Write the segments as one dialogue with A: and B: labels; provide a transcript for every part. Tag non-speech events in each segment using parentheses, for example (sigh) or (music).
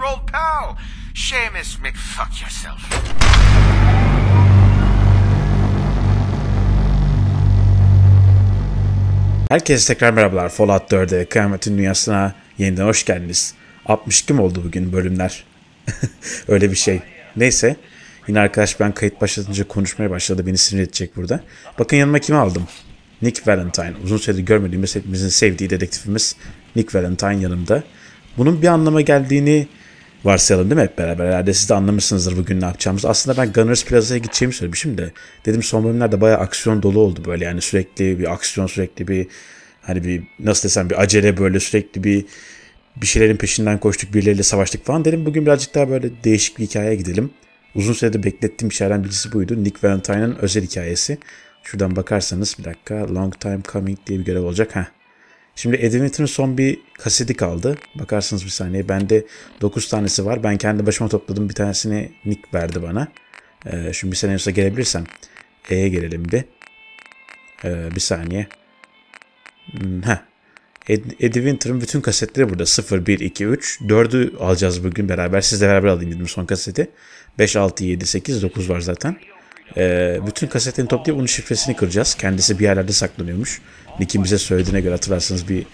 A: your old pal, Seamus McFuck yourself.
B: Herkese tekrar merhabalar. Fallout 4'e Kıyametin Dünyası'na yeniden hoş geldiniz. 62 mi oldu bugün bölümler? (laughs) Öyle bir şey. Neyse. Yine arkadaş ben kayıt başlatınca konuşmaya başladı. Beni sinir edecek burada. Bakın yanıma kimi aldım? Nick Valentine. Uzun süredir görmediğimiz hepimizin sevdiği dedektifimiz Nick Valentine yanımda. Bunun bir anlama geldiğini varsayalım değil mi hep beraber? Herhalde siz de anlamışsınızdır bugün ne yapacağımız. Aslında ben Gunners Plaza'ya gideceğimi söylemişim de. Dedim son bölümlerde bayağı aksiyon dolu oldu böyle. Yani sürekli bir aksiyon sürekli bir hani bir nasıl desem bir acele böyle sürekli bir bir şeylerin peşinden koştuk birileriyle savaştık falan. Dedim bugün birazcık daha böyle değişik bir hikayeye gidelim. Uzun süredir beklettiğim şeylerden birisi buydu. Nick Valentine'ın özel hikayesi. Şuradan bakarsanız bir dakika Long Time Coming diye bir görev olacak. Heh. Şimdi Eddie son bir kaseti kaldı. Bakarsınız bir saniye. Bende 9 tanesi var. Ben kendi başıma topladım. Bir tanesini Nick verdi bana. Ee, şimdi bir olsa gelebilirsem. E'ye gelelim bir. Ee, bir saniye. Hmm, heh. Ed, Winter'ın bütün kasetleri burada. 0, 1, 2, 3. 4'ü alacağız bugün beraber. Sizle beraber alayım dedim son kaseti. 5, 6, 7, 8, 9 var zaten. Ee, bütün kasetini toplayıp onun şifresini kıracağız. Kendisi bir yerlerde saklanıyormuş. Nick'in bize söylediğine göre hatırlarsanız bir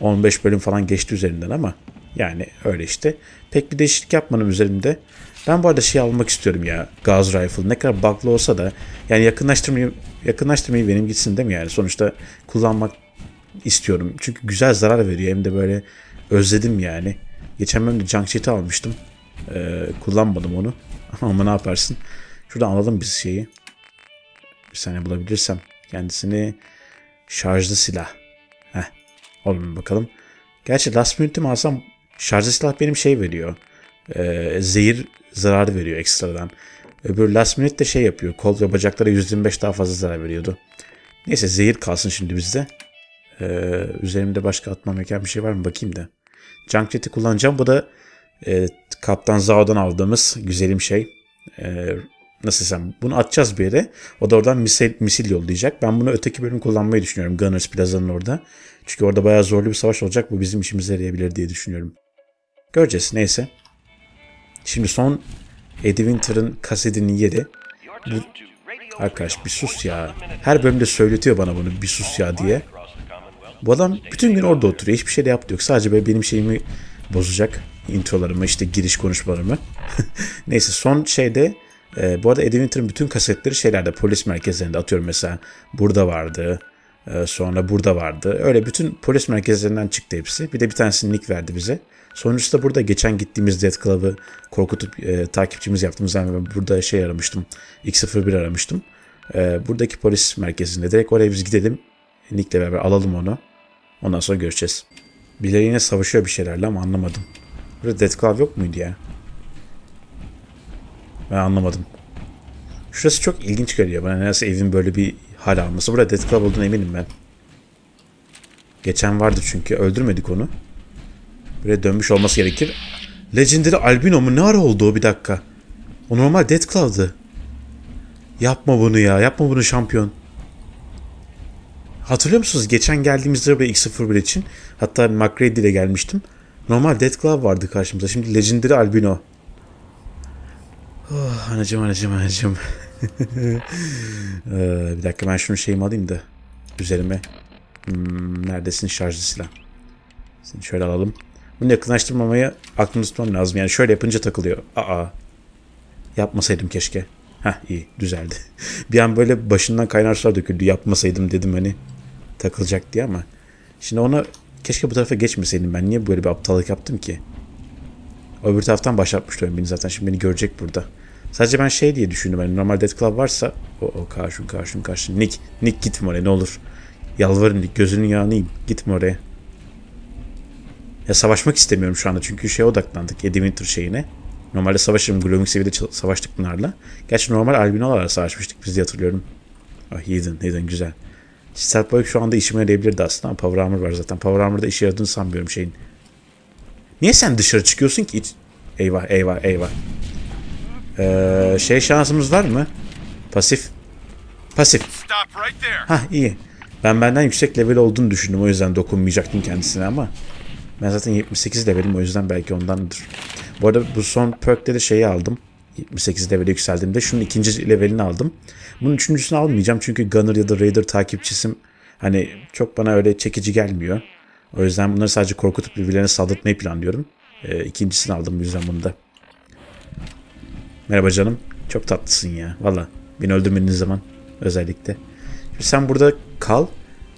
B: 15 bölüm falan geçti üzerinden ama yani öyle işte. Pek bir değişiklik yapmanın üzerinde. Ben bu arada şey almak istiyorum ya gaz rifle. Ne kadar bug'lı olsa da yani yakınlaştırmayı, yakınlaştırmayı benim gitsin değil mi yani? Sonuçta kullanmak istiyorum. Çünkü güzel zarar veriyor. Hem de böyle özledim yani. Geçen bölümde junk jet'i almıştım. Ee, kullanmadım onu. (laughs) Ama ne yaparsın. Şuradan alalım biz şeyi. Bir saniye bulabilirsem. Kendisini şarjlı silah. Heh. Oğlum bakalım. Gerçi last minute mi alsam şarjlı silah benim şey veriyor. Ee, zehir zararı veriyor ekstradan. Öbür last minute de şey yapıyor. Kol ve bacaklara 125 daha fazla zarar veriyordu. Neyse zehir kalsın şimdi bizde. Ee, üzerimde başka atmam gereken bir şey var mı bakayım da. Junk Jet'i kullanacağım. Bu da e, Kaptan Zao'dan aldığımız güzelim şey. E, nasıl desem bunu atacağız bir yere. O da oradan misil, misil yollayacak. Ben bunu öteki bölüm kullanmayı düşünüyorum. Gunners Plaza'nın orada. Çünkü orada bayağı zorlu bir savaş olacak. Bu bizim işimize yarayabilir diye düşünüyorum. Göreceğiz. Neyse. Şimdi son Eddie Winter'ın kasetinin yeri. Bu... Arkadaş bir sus ya. Her bölümde söyletiyor bana bunu bir sus ya diye. Bu adam bütün gün orada oturuyor. Hiçbir şey de yaptı yok. Sadece böyle benim şeyimi bozacak. Introlarımı işte giriş konuşmalarımı. (laughs) Neyse son şeyde e, bu arada Eddie Winter'ın bütün kasetleri şeylerde polis merkezlerinde atıyorum mesela burada vardı. E, sonra burada vardı. Öyle bütün polis merkezlerinden çıktı hepsi. Bir de bir tanesini Nick verdi bize. Sonrası da burada geçen gittiğimiz Death Club'ı korkutup e, takipçimiz yaptığımız zaman ben burada şey aramıştım. X01 aramıştım. E, buradaki polis merkezinde direkt oraya biz gidelim. Nick'le beraber alalım onu. Ondan sonra görüşeceğiz. Birileri yine savaşıyor bir şeylerle ama anlamadım. Burada Death Club yok muydu ya? Ben anlamadım. Şurası çok ilginç geliyor bana. Neredeyse evin böyle bir hal alması. Burada Death Club olduğuna eminim ben. Geçen vardı çünkü. Öldürmedik onu. Buraya dönmüş olması gerekir. Legendary Albino mu? Ne ara oldu o bir dakika? O normal Death Club'dı. Yapma bunu ya. Yapma bunu şampiyon. Hatırlıyor musunuz? Geçen geldiğimizde buraya X01 için. Hatta McReady ile gelmiştim. Normal Death Club vardı karşımıza. Şimdi Legendary Albino. Oh, anacım anacım anacım. (laughs) ee, bir dakika ben şunu şeyimi alayım da. Üzerime. Hmm, neredesin şarjlı silah? Seni şöyle alalım. Bunu yakınlaştırmamaya aklımda tutmam lazım. Yani şöyle yapınca takılıyor. Aa. Yapmasaydım keşke. Heh iyi düzeldi. (laughs) bir an böyle başından kaynar sular döküldü. Yapmasaydım dedim hani takılacak diye ama. Şimdi ona keşke bu tarafa geçmeseydim ben. Niye böyle bir aptallık yaptım ki? Öbür taraftan başlatmıştı oyun beni zaten. Şimdi beni görecek burada. Sadece ben şey diye düşündüm. Yani normal Death Club varsa o, o karşın karşın karşın. Nick, Nick gitme oraya ne olur. Yalvarın Nick gözünün yiyeyim. Gitme oraya. Ya savaşmak istemiyorum şu anda çünkü şeye odaklandık. Eddie Winter şeyine. Normalde savaşırım. Glowing seviyede savaştık bunlarla. Gerçi normal albinolarla savaşmıştık biz diye hatırlıyorum. Ah oh, Heathen güzel. Stealth Boy şu anda işime yarayabilirdi aslında ama Power Armor var zaten. Power Armor'da işe yaradığını sanmıyorum şeyin. Niye sen dışarı çıkıyorsun ki? Eyvah eyvah eyvah. Ee, şey şansımız var mı? Pasif. Pasif. Ha iyi. Ben benden yüksek level olduğunu düşündüm. O yüzden dokunmayacaktım kendisine ama. Ben zaten 78 levelim o yüzden belki ondandır. Bu arada bu son perk'te de şeyi aldım. 78 level'e yükseldiğimde şunun ikinci levelini aldım. Bunun üçüncüsünü almayacağım çünkü Gunner ya da Raider takipçisim hani çok bana öyle çekici gelmiyor. O yüzden bunları sadece korkutup birbirlerine saldırtmayı planlıyorum. Ee, ikincisini aldım bu yüzden bunu da. Merhaba canım. Çok tatlısın ya. Valla. Beni öldürmediğin zaman özellikle. Şimdi sen burada kal.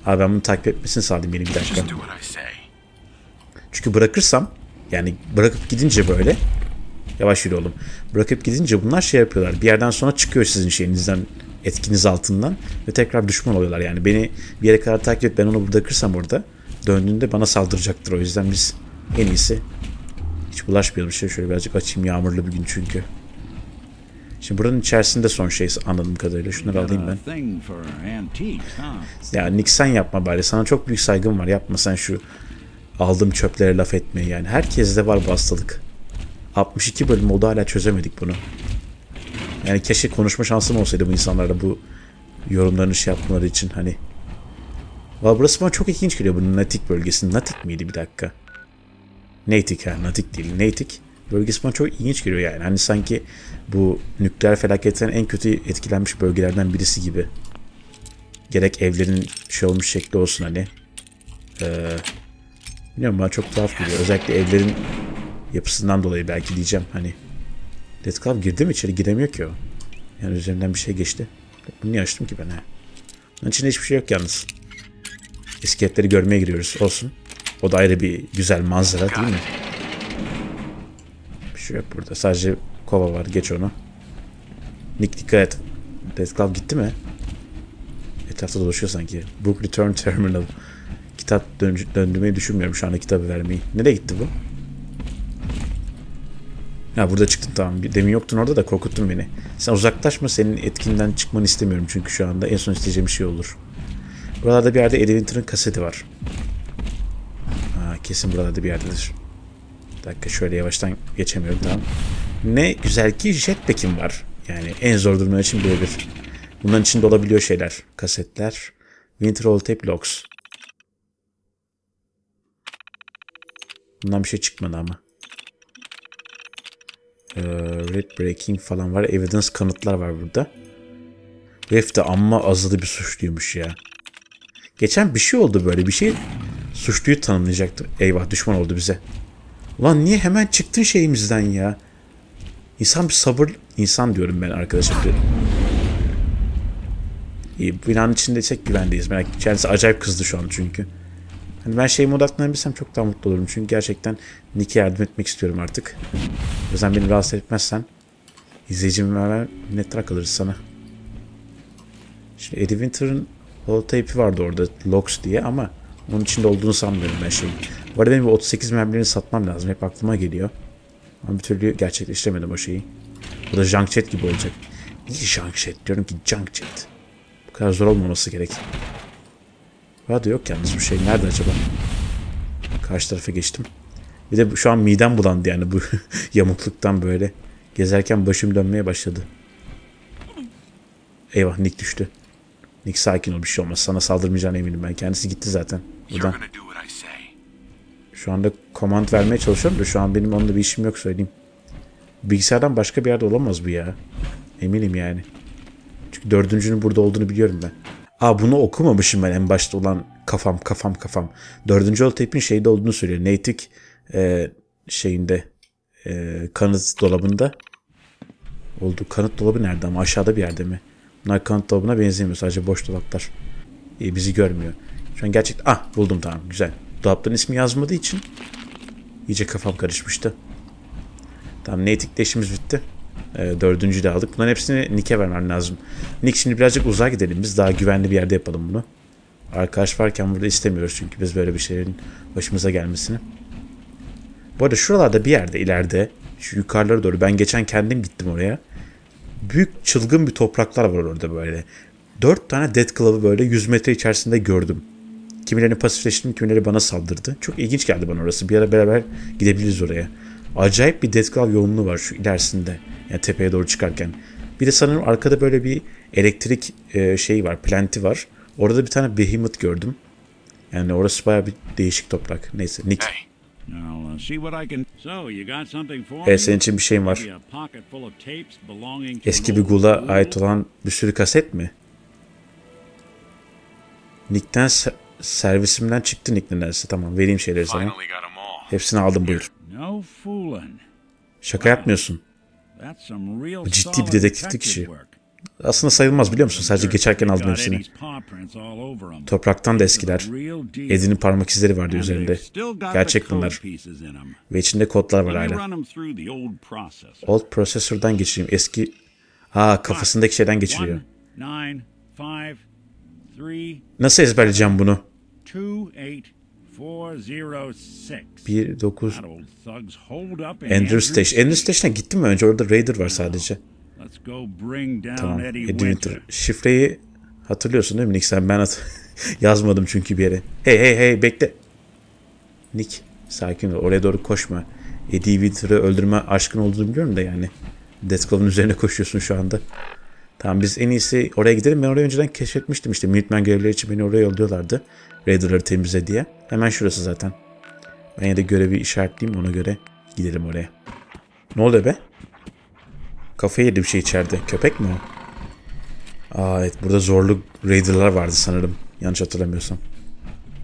B: Abi ben bunu takip etmesini sağlayayım beni bir dakika. Çünkü bırakırsam yani bırakıp gidince böyle yavaş yürü oğlum. Bırakıp gidince bunlar şey yapıyorlar. Bir yerden sonra çıkıyor sizin şeyinizden etkiniz altından ve tekrar düşman oluyorlar. Yani beni bir yere kadar takip et ben onu bırakırsam orada döndüğünde bana saldıracaktır. O yüzden biz en iyisi hiç bulaşmayalım. Şöyle birazcık açayım yağmurlu bir gün çünkü. Şimdi buranın içerisinde son şey anladığım kadarıyla. Şunları alayım ben. Ya Nick sen yapma bari. Sana çok büyük saygım var. Yapma sen şu aldığım çöplere laf etmeyi yani. Herkeste var bu hastalık. 62 bölüm oldu hala çözemedik bunu. Yani keşke konuşma şansım olsaydı bu insanlarla bu yorumlarını şey yapmaları için hani. Valla burası bana çok ilginç geliyor bunun Natik bölgesi. Natik miydi bir dakika? Natik ha Natik değil. Natik bölgesi bana çok ilginç geliyor yani. Hani sanki bu nükleer felaketten en kötü etkilenmiş bölgelerden birisi gibi. Gerek evlerin şey olmuş şekli olsun hani. Ee, bilmiyorum bana çok tuhaf geliyor. Özellikle evlerin yapısından dolayı belki diyeceğim hani. Dead Club girdi mi içeri giremiyor ki o. Yani üzerinden bir şey geçti. Bunu niye açtım ki ben ha? Bunun içinde hiçbir şey yok yalnız. İskeletleri görmeye giriyoruz. Olsun. O da ayrı bir güzel manzara değil mi? Şey yok burada. Sadece kova var. Geç onu. Nick dikkat et. Dead Club gitti mi? Etrafta dolaşıyor sanki. Book Return Terminal. Kitap dön döndürmeyi düşünmüyorum şu anda kitabı vermeyi. Nereye gitti bu? Ha burada çıktın tamam. Demin yoktun orada da korkuttun beni. Sen uzaklaşma senin etkinden çıkmanı istemiyorum çünkü şu anda en son isteyeceğim şey olur. Buralarda bir yerde Eddie kaseti var. Ha, kesin buralarda bir yerdedir. Dakika şöyle yavaştan geçemiyorum tamam. Ne güzel ki jetpack'im var. Yani en zor durumlar için birebir. Bunların içinde olabiliyor şeyler. Kasetler. Winter Old Tape Logs. Bundan bir şey çıkmadı ama. Ee, Red Breaking falan var. Evidence kanıtlar var burada. Bu herif de amma azılı bir suçluymuş ya. Geçen bir şey oldu böyle. Bir şey suçluyu tanımlayacaktı. Eyvah düşman oldu bize. Ulan niye hemen çıktın şeyimizden ya? İnsan bir sabır... insan diyorum ben arkadaşım. İyi, binanın içindeysek güvendeyiz. Merak Kendisi acayip kızdı şu an çünkü. Hani ben şeyime odaklanabilsem çok daha mutlu olurum. Çünkü gerçekten Nick'e yardım etmek istiyorum artık. O yüzden beni rahatsız etmezsen izleyicimle beraber minnettar kalırız sana. Şimdi Eddie Winter'ın holotape'i vardı orada Logs diye ama onun içinde olduğunu sanmıyorum ben şeyin. Bu arada benim bu 38 mermilerini satmam lazım. Hep aklıma geliyor. Ama bir türlü gerçekleştiremedim o şeyi. Bu da junk chat gibi olacak. Niye junk chat diyorum ki junk chat. Bu kadar zor olmaması gerek. Radyo yok yalnız bu şey. Nerede acaba? Karşı tarafa geçtim. Bir de şu an midem bulandı yani bu (laughs) yamukluktan böyle. Gezerken başım dönmeye başladı. Eyvah Nick düştü. Nick sakin ol bir şey olmaz. Sana saldırmayacağına eminim ben. Kendisi gitti zaten. Buradan. Şu anda command vermeye çalışıyorum da şu an benim onunla bir işim yok söyleyeyim. Bilgisayardan başka bir yerde olamaz bu ya. Eminim yani. Çünkü dördüncünün burada olduğunu biliyorum ben. Aa bunu okumamışım ben en başta olan kafam kafam kafam. Dördüncü holotape'in şeyde olduğunu söylüyor. Neytik e, şeyinde e, kanıt dolabında. Oldu. Kanıt dolabı nerede ama aşağıda bir yerde mi? Bunlar kanıt dolabına benzemiyor. Sadece boş dolaplar. E, bizi görmüyor. Şu an gerçekten... Ah buldum tamam güzel. Dolapların ismi yazmadığı için iyice kafam karışmıştı. Tamam neytikte işimiz bitti. Ee, dördüncüyü de aldık. Bunların hepsini Nick'e vermem lazım. Nick şimdi birazcık uzağa gidelim biz. Daha güvenli bir yerde yapalım bunu. Arkadaş varken burada istemiyoruz çünkü biz böyle bir şeylerin başımıza gelmesini. Bu arada şuralarda bir yerde ileride şu yukarılara doğru ben geçen kendim gittim oraya. Büyük çılgın bir topraklar var orada böyle. Dört tane Dead Club'ı böyle 100 metre içerisinde gördüm. Kimilerini pasifleştim, kimileri bana saldırdı. Çok ilginç geldi bana orası. Bir ara beraber gidebiliriz oraya. Acayip bir Death Claw yoğunluğu var şu ilerisinde. Yani tepeye doğru çıkarken. Bir de sanırım arkada böyle bir elektrik e, şeyi var, planti var. Orada bir tane behemoth gördüm. Yani orası baya bir değişik toprak. Neyse Nick.
A: Hey,
C: uh,
B: Evet senin için bir şeyim var. Eski bir gula ait olan bir sürü kaset mi? Nick'ten servisimden çıktı Nick nedense. Tamam vereyim şeyleri sana. Hepsini aldım buyur. Şaka yapmıyorsun. Bu ciddi bir dedektiflik işi. Aslında sayılmaz biliyor musun? Sadece geçerken aldım hepsini. Topraktan da eskiler. Edin'in parmak izleri vardı üzerinde. Gerçek bunlar. Ve içinde kodlar var hala.
C: old processor.
B: Old Processor'dan geçireyim. Eski... Aa kafasındaki şeyden geçiriyor. Nasıl ezberleyeceğim bunu?
C: two, eight, four, zero, six.
B: 1, 9...
C: That old thug's holed up in
B: Andrew Station. Andrew Station'a gittim mi önce? Orada Raider var sadece. Tamam.
C: Eddie Winter.
B: Şifreyi hatırlıyorsun değil mi Nick? Sen ben hat (laughs) yazmadım çünkü bir yere. Hey hey hey bekle. Nick sakin ol. Oraya doğru koşma. Eddie Winter'ı öldürme aşkın olduğunu biliyorum da yani. Death Claw'un üzerine koşuyorsun şu anda. Tamam biz en iyisi oraya gidelim. Ben orayı önceden keşfetmiştim işte. Minutemen görevleri için beni oraya yolluyorlardı. Raider'ları temizle diye. Hemen şurası zaten. Ben ya da görevi işaretleyeyim ona göre gidelim oraya. Ne oluyor be? Kafayı yedi bir şey içeride. Köpek mi o? Aa evet burada zorlu raider'lar vardı sanırım. Yanlış hatırlamıyorsam.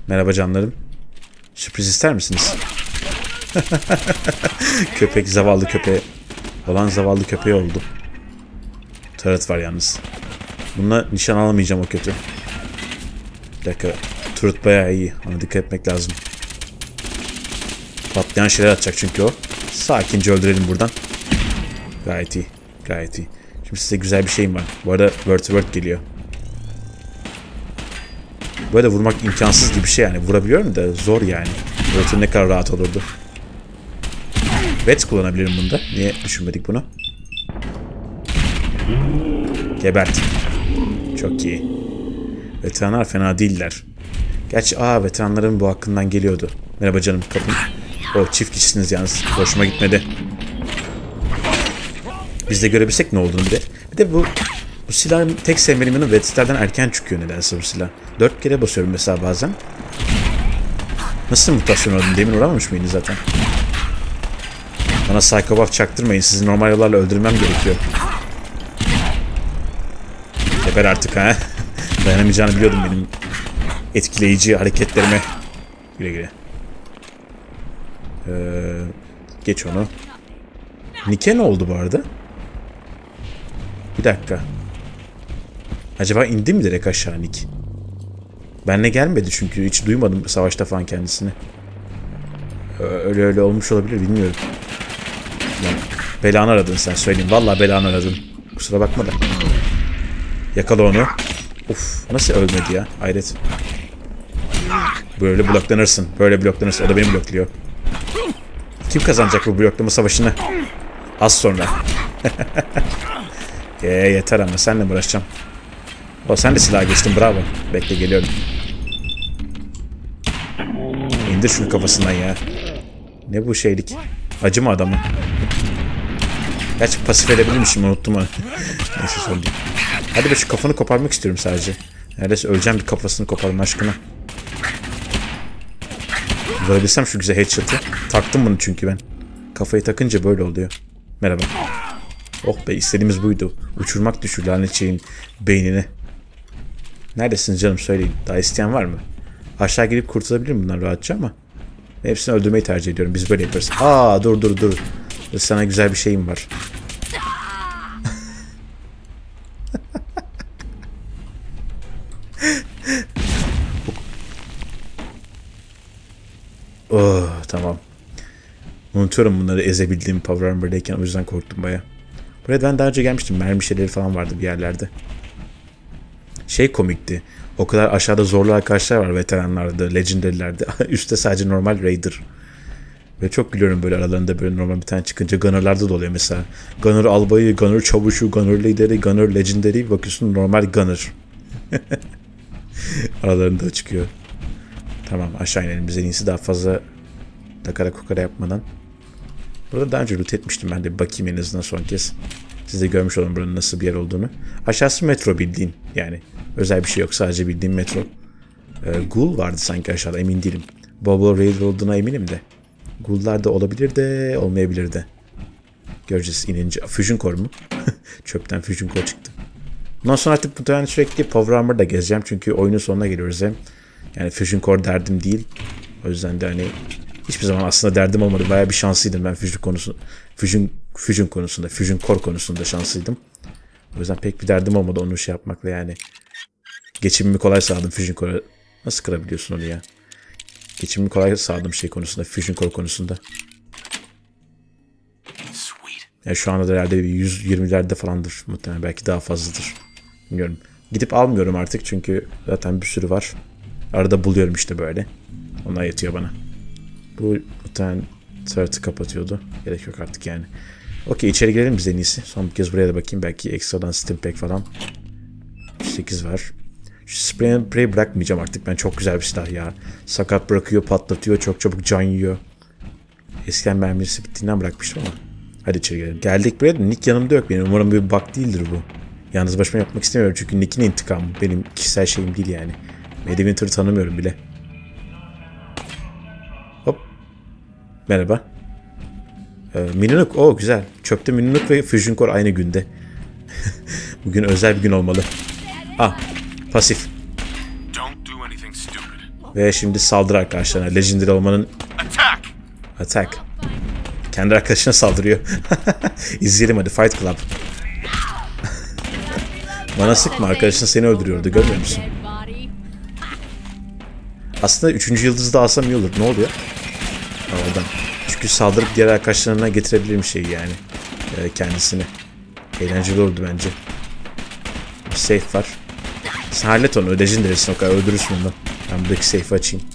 B: Merhaba canlarım. Sürpriz ister misiniz? (laughs) köpek zavallı köpeğe. Olan zavallı köpeği oldu. Turret var yalnız. Bununla nişan alamayacağım o kötü. Bir dakika. Turret bayağı iyi. Ona dikkat etmek lazım. Patlayan şeyler atacak çünkü o. Sakince öldürelim buradan. Gayet iyi. Gayet iyi. Şimdi size güzel bir şeyim var. Bu arada word to word geliyor. Böyle vurmak imkansız gibi bir şey yani. Vurabiliyorum da zor yani. Word'un ne kadar rahat olurdu. Wet kullanabilirim bunda. Niye düşünmedik bunu? Gebert. Çok iyi. Veteranlar fena değiller. Gerçi aa veteranların bu hakkından geliyordu. Merhaba canım kapım. O çift kişisiniz yalnız. Hoşuma gitmedi. Biz de görebilsek ne olduğunu bir de. Bir de bu bu silahın tek sevmediğim yanı Wetster'den erken çıkıyor nedense bu silah. Dört kere basıyorum mesela bazen. Nasıl mutasyon oldun? Demin uğramamış mıydın zaten? Bana psychopath çaktırmayın. Sizi normal yollarla öldürmem gerekiyor. Geber artık ha. Dayanamayacağını biliyordum benim etkileyici hareketlerime. Güle güle. Ee, geç onu. Nike ne oldu bu arada? Bir dakika. Acaba indi mi direkt aşağı Nick? Benle gelmedi çünkü hiç duymadım savaşta falan kendisini. Ee, Öyle öyle olmuş olabilir bilmiyorum. Lan, belanı aradın sen söyleyeyim. Vallahi belanı aradın. Kusura bakma da. Yakala onu. Uf nasıl ölmedi ya? Hayret. Böyle bloklanırsın. Böyle bloklanırsın. O da beni blokluyor. Kim kazanacak bu bloklama savaşını? Az sonra. (laughs) Ee, yeter ama senle mi uğraşacağım? O sen de silah geçtin bravo. Bekle geliyorum. İndir şunu kafasından ya. Ne bu şeylik? Acı mı adamı? Gerçi pasif edebilirmişim unuttum onu. (laughs) Neyse sorun değil. Hadi be şu kafanı koparmak istiyorum sadece. Neredeyse öleceğim bir kafasını koparma aşkına. Vurabilsem şu güzel headshot'ı. Taktım bunu çünkü ben. Kafayı takınca böyle oluyor. Merhaba. Oh be istediğimiz buydu. Uçurmak düşür lanet şeyin beynine. Neredesiniz canım söyleyin. Daha isteyen var mı? Aşağı gelip kurtulabilirim bundan rahatça ama. Hepsini öldürmeyi tercih ediyorum. Biz böyle yaparız. Aa dur dur dur. Sana güzel bir şeyim var. Oh tamam. Unutuyorum bunları ezebildiğim Power Armor'dayken o yüzden korktum baya. Buraya ben daha önce gelmiştim. Mermi şeyleri falan vardı bir yerlerde. Şey komikti. O kadar aşağıda zorlu arkadaşlar var veteranlarda, legendary'lerde. (laughs) Üstte sadece normal Raider. Ve çok gülüyorum böyle aralarında böyle normal bir tane çıkınca Gunner'larda da oluyor mesela. Gunner albayı, Gunner çavuşu, Gunner lideri, Gunner legendary bakıyorsun normal Gunner. (laughs) aralarında çıkıyor. Tamam aşağı inelim biz en iyisi daha fazla takara kukara yapmadan. Burada daha önce loot etmiştim ben de bir bakayım en azından son kez. Siz de görmüş olun buranın nasıl bir yer olduğunu. Aşağısı metro bildiğin yani. Özel bir şey yok sadece bildiğin metro. Ee, Ghoul vardı sanki aşağıda emin değilim. Bobo Raider olduğuna eminim de. Gullar da olabilir de olmayabilir de. Göreceğiz inince. Fusion Core mu? (laughs) Çöpten Fusion Core çıktı. Bundan sonra artık muhtemelen sürekli Power Armor da gezeceğim. Çünkü oyunun sonuna geliyoruz hem. Yani Fusion Core derdim değil. O yüzden de hani hiçbir zaman aslında derdim olmadı. Bayağı bir şanslıydım ben Fusion konusu Fusion Fusion konusunda, Fusion Core konusunda şanslıydım. O yüzden pek bir derdim olmadı onu şey yapmakla yani. Geçimimi kolay sağladım Fusion Core'a. Nasıl kırabiliyorsun onu ya? Geçimimi kolay sağladım şey konusunda, Fusion Core konusunda. Yani şu anda da herhalde bir 120'lerde falandır muhtemelen. Belki daha fazladır. Bilmiyorum. Gidip almıyorum artık çünkü zaten bir sürü var. Arada buluyorum işte böyle. Onlar yetiyor bana. Bu muhtemelen tarafı kapatıyordu. Gerek yok artık yani. Okey içeri girelim biz en iyisi. Son bir kez buraya da bakayım. Belki ekstradan Steam Pack falan. 8 var. Şu Spray and bırakmayacağım artık. Ben çok güzel bir silah ya. Sakat bırakıyor, patlatıyor, çok çabuk can yiyor. Eskiden mermisi bittiğinden bırakmıştım ama. Hadi içeri girelim. Geldik buraya da Nick yanımda yok benim. Umarım bir bug değildir bu. Yalnız başıma yapmak istemiyorum çünkü Nick'in intikamı. Benim kişisel şeyim değil yani. Maddie Winter'ı tanımıyorum bile. Hop. Merhaba. Ee, Minunuk. o güzel. Çöpte Minunuk ve Fusion Core aynı günde. (laughs) Bugün özel bir gün olmalı. Ah. Pasif. Ve şimdi saldırı arkadaşlarına. Legendary olmanın
A: Attack!
B: attack. Kendi arkadaşına saldırıyor. (laughs) İzleyelim hadi Fight Club. (laughs) Bana sıkma arkadaşın seni öldürüyordu görmüyor musun? Aslında 3. yıldızı da alsam iyi olur. Ne oluyor? Oradan. Çünkü saldırıp diğer arkadaşlarına getirebilirim şeyi yani. Ee, kendisini. Eğlenceli olurdu bence. Bir safe var. Sen hallet onu. Ödecin o kadar. Öldürürsün onu. Ben buradaki safe'i açayım.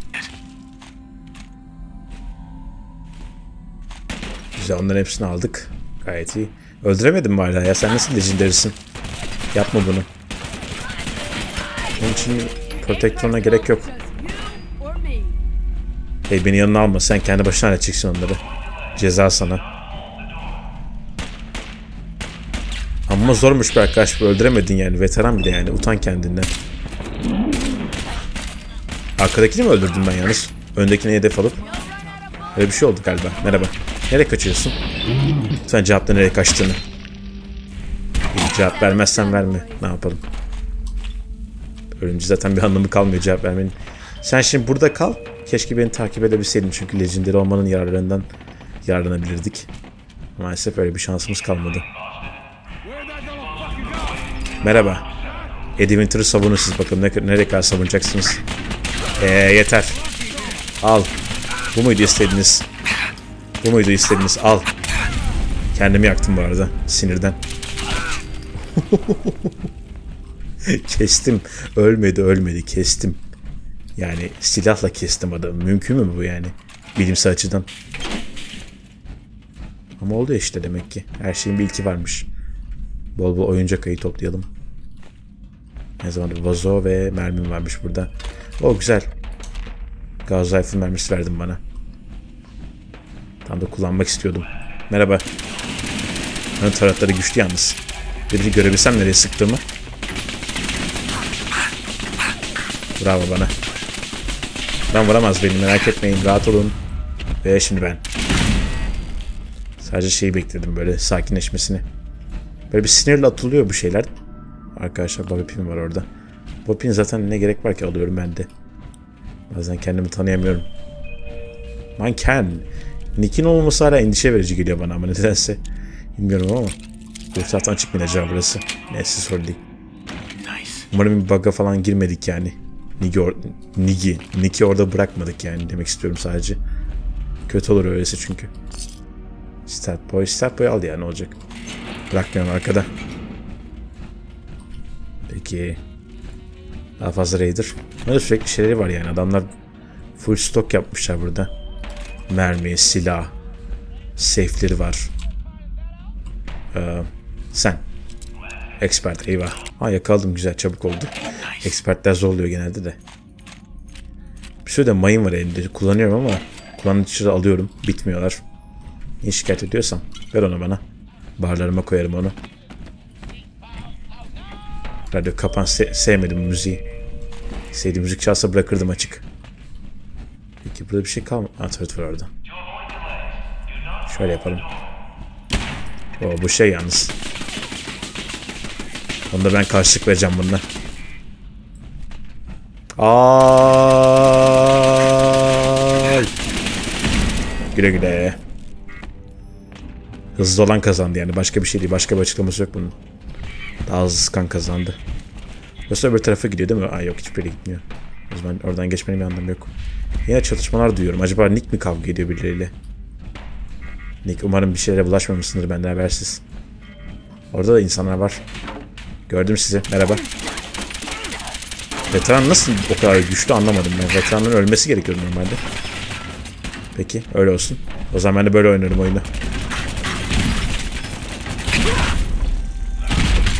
B: Güzel onların hepsini aldık. Gayet iyi. Öldüremedim mi hala ya? Sen nasıl legendary'sin? Yapma bunu. Bunun için protektörüne gerek yok. Hey beni yanına alma. Sen kendi başına halledeceksin onları. Ceza sana. Ama zormuş bir arkadaş. Öldüremedin yani. Veteran bir de yani. Utan kendinden. Arkadakini mi öldürdüm ben yalnız? Öndekini hedef alıp. Öyle bir şey oldu galiba. Merhaba. Nereye kaçıyorsun? Lütfen cevapla nereye kaçtığını. Bir cevap vermezsen verme. Ne yapalım? Ölünce zaten bir anlamı kalmıyor cevap vermenin. Sen şimdi burada kal. Keşke beni takip edebilseydin çünkü legendary olmanın yararlarından yararlanabilirdik. Maalesef öyle bir şansımız kalmadı. Merhaba. Eddie Winter'ı savunun siz bakalım ne, nereye kadar savunacaksınız. Eee yeter. Al. Bu muydu istediğiniz? Bu muydu istediğiniz? Al. Kendimi yaktım bu arada. Sinirden. (laughs) kestim. Ölmedi ölmedi. Kestim. Yani silahla kestim adamı. Mümkün mü bu yani? Bilimsel açıdan. Ama oldu işte demek ki. Her şeyin bir ilki varmış. Bol bol oyuncak ayı toplayalım. Ne zaman vazo ve mermim varmış burada. O güzel. Gaz rifle mermisi verdin bana. Tam da kullanmak istiyordum. Merhaba. Ön tarafları güçlü yalnız. Birini görebilsem nereye sıktığımı. Bravo bana. Ben vuramaz beni merak etmeyin rahat olun. Ve şimdi ben. Sadece şeyi bekledim böyle sakinleşmesini. Böyle bir sinirle atılıyor bu şeyler. Arkadaşlar Bobby Pin var orada. Bobby Pin zaten ne gerek var ki alıyorum ben de. Bazen kendimi tanıyamıyorum. Manken. Nick'in olmaması hala endişe verici geliyor bana ama nedense. Bilmiyorum ama. Bu taraftan açık mı acaba burası? Neyse sorun değil. Umarım bir bug'a falan girmedik yani. Nigi, or. Nick'i orada bırakmadık yani demek istiyorum sadece. Kötü olur öylesi çünkü. Stat Boy, Stat Boy al ya ne olacak. Bırakmıyorum arkada. Peki. Daha fazla Raider. Böyle sürekli şeyleri var yani. Adamlar full stock yapmışlar burada. Mermi, silah, safe'leri var. Ee, sen. Expert eyvah. Ha yakaladım güzel çabuk oldu. Expertler zorluyor genelde de. Bir sürü de mayın var elimde. Kullanıyorum ama kullanıcıları alıyorum. Bitmiyorlar. Niye şikayet ediyorsam ver onu bana. Barlarıma koyarım onu. Radyo kapan se- sevmedim müziği. Sevdiğim müzik çalsa bırakırdım açık. Peki burada bir şey kalmadı. Ha var orada. Şöyle yapalım. O bu şey yalnız. Onda ben karşılık vereceğim bununla. Ay. Güle güle. Hızlı olan kazandı yani. Başka bir şey değil. Başka bir açıklaması yok bunun. Daha hızlı kan kazandı. Yoksa öbür tarafa gidiyor değil mi? Aa yok hiçbir yere gitmiyor. O zaman oradan geçmenin bir anlamı yok. Yine çatışmalar duyuyorum. Acaba Nick mi kavga ediyor birileriyle? Nick umarım bir şeylere bulaşmamışsındır benden habersiz. Orada da insanlar var. Gördüm sizi. Merhaba. Veteran nasıl o kadar güçlü anlamadım ben. Veteranların ölmesi gerekiyor normalde. Peki öyle olsun. O zaman ben de böyle oynarım oyunu.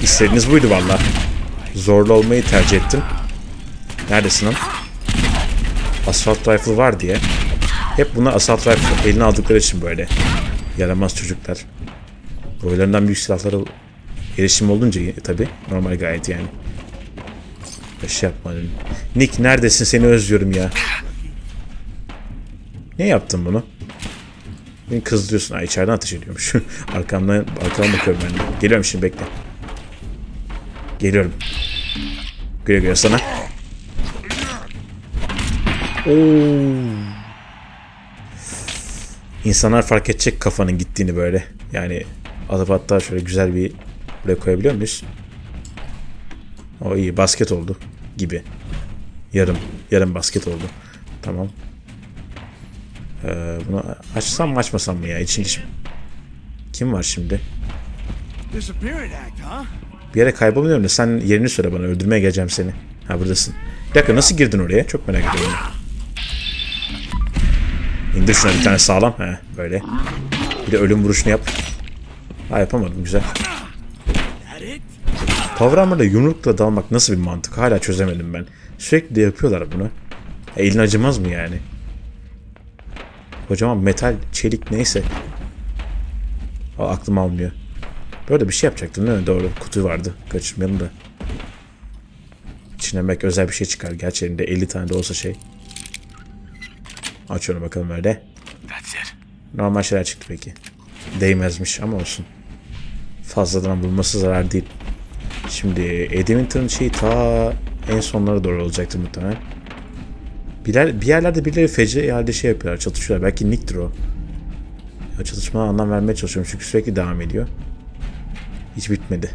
B: İstediğiniz buydu valla. Zorlu olmayı tercih ettim. Neredesin lan? Assault rifle var diye. Hep buna assault rifle eline aldıkları için böyle. Yaramaz çocuklar. Boylarından büyük silahlara erişim olunca tabi normal gayet yani. Şey yapmadın. Nick neredesin seni özlüyorum ya. Ne yaptın bunu? Beni kızdırıyorsun. Ay içeriden ateş ediyormuş. (laughs) Arkamdan, arkamdan bakıyorum ben. Geliyorum şimdi bekle. Geliyorum. Güle güle sana. Oo. İnsanlar fark edecek kafanın gittiğini böyle. Yani alıp hatta şöyle güzel bir buraya koyabiliyor muyuz? O iyi. Basket oldu gibi. Yarım. Yarım basket oldu. Tamam. Ee, bunu açsam mı açmasam mı ya? İçin içim. Kim var şimdi? Bir yere kaybolmuyorum da sen yerini söyle bana. Öldürmeye geleceğim seni. Ha buradasın. Bir dakika nasıl girdin oraya? Çok merak ediyorum. İndir şuna bir tane sağlam. He böyle. Bir de ölüm vuruşunu yap. Ha yapamadım güzel. Power yumrukla dalmak nasıl bir mantık? Hala çözemedim ben. Sürekli de yapıyorlar bunu. E, elin acımaz mı yani? Kocaman metal, çelik neyse. Aa, aklım almıyor. Böyle bir şey yapacaktım değil mi? Doğru. Kutu vardı. Kaçırmayalım da. İçine belki özel bir şey çıkar. Gerçi elinde 50 tane de olsa şey. Aç onu bakalım öyle. Normal şeyler çıktı peki. Değmezmiş ama olsun. Fazladan bulması zarar değil. Şimdi Edmonton'ın şeyi ta en sonlara doğru olacaktır muhtemelen. Bir, yer- bir yerlerde birileri feci halde şey yapıyorlar, çatışıyorlar. Belki Nick'tir o. Ya çatışmaya anlam vermeye çalışıyorum çünkü sürekli devam ediyor. Hiç bitmedi.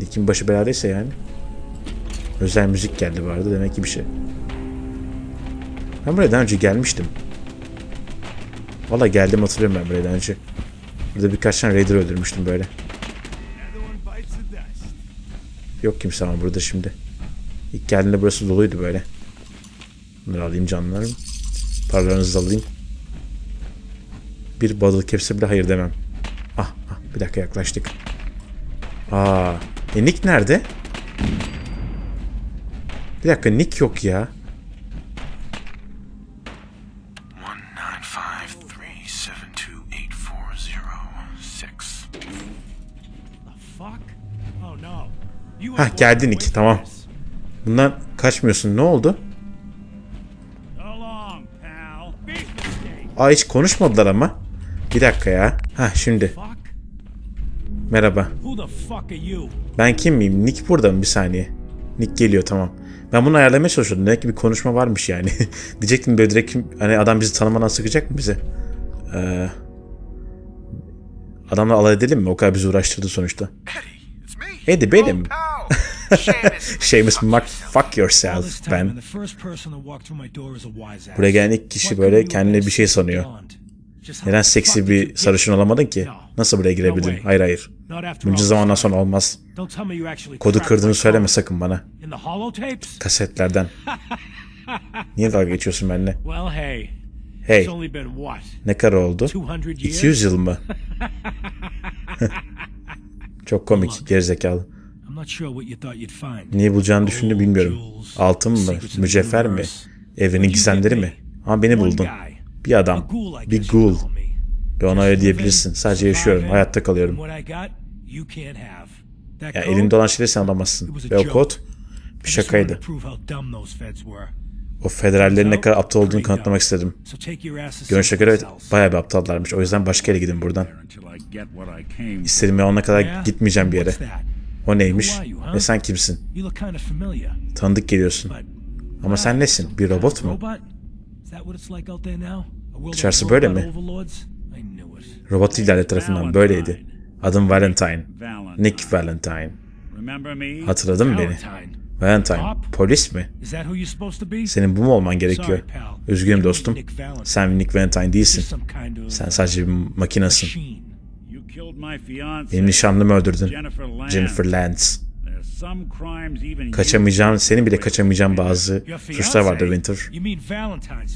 B: Nick'in başı beladaysa yani. Özel müzik geldi bu arada demek ki bir şey. Ben buraya daha önce gelmiştim. Valla geldim hatırlıyorum ben buraya daha önce. Burada birkaç tane Raider öldürmüştüm böyle. Yok kimse ama burada şimdi. İlk geldiğinde burası doluydu böyle. Bunları alayım canlarım. Paralarınızı alayım. Bir bottle caps'e bile hayır demem. Ah, ah bir dakika yaklaştık. Aa, e Nick nerede? Bir dakika Nick yok ya.
D: You
B: Hah
D: ain't
B: geldi
D: walking
B: Nick
D: away
B: tamam. Bundan kaçmıyorsun ne oldu? Aa hiç konuşmadılar ama. Bir dakika ya. Ha şimdi. Merhaba. Ben kim miyim? Nick burada mı? Bir saniye. Nick geliyor tamam. Ben bunu ayarlamaya çalışıyordum. Demek ki bir konuşma varmış yani. (laughs) Diyecektim böyle direkt kim- hani adam bizi tanımadan sıkacak mı bize? Ee, adamla alay edelim mi? O kadar bizi uğraştırdı sonuçta.
A: Eddie
B: benim.
A: Seamus (laughs)
B: Mac
A: yourself.
B: fuck yourself ben. Buraya gelen ilk kişi böyle
E: have
B: bir şey sanıyor. Neden seksi bir sarışın olamadın ki? Nasıl buraya girebildin? Hayır hayır. Bunca zamandan sonra olmaz. Kodu kırdığını söyleme sakın bana. Kasetlerden. (laughs) Niye dalga geçiyorsun benimle?
E: Hey.
B: Ne kadar oldu?
E: 200 years?
B: 200 yıl mı? (laughs) Çok komik gerizekalı. Niye bulacağını düşündüğünü bilmiyorum. Altın mı? Mücevher mi? Evrenin gizemleri mi? Ama beni buldun. Bir adam. Bir ghoul. Ve ona öyle diyebilirsin. Sadece yaşıyorum. Hayatta kalıyorum.
E: and What I got, you can't have. That
B: Ya
E: code,
B: elinde olan şeyleri sen alamazsın. Ve o kod bir şakaydı. O federallerin ne kadar aptal olduğunu kanıtlamak istedim. Görünüşe göre
E: else.
B: bayağı bir aptallarmış. O yüzden başka yere gidin buradan. İstediğim yoluna kadar
E: Yeah?
B: gitmeyeceğim bir yere. O neymiş? Ve sen kimsin? Tanıdık geliyorsun. Ama sen nesin? Bir robot mu?
E: robot? Of
B: Dışarısı böyle mi? Robot ilerle tarafından böyleydi. Adım Valentine. Nick Valentine. Hatırladın mı beni?
E: Valentine.
B: Polis mi? Senin bu mu olman gerekiyor? Üzgünüm dostum. Sen Nick Valentine değilsin. Sen sadece bir makinasın. Benim nişanlımı öldürdün.
C: Jennifer Lance.
B: Kaçamayacağın, senin bile kaçamayacağın bazı suçlar vardır Winter.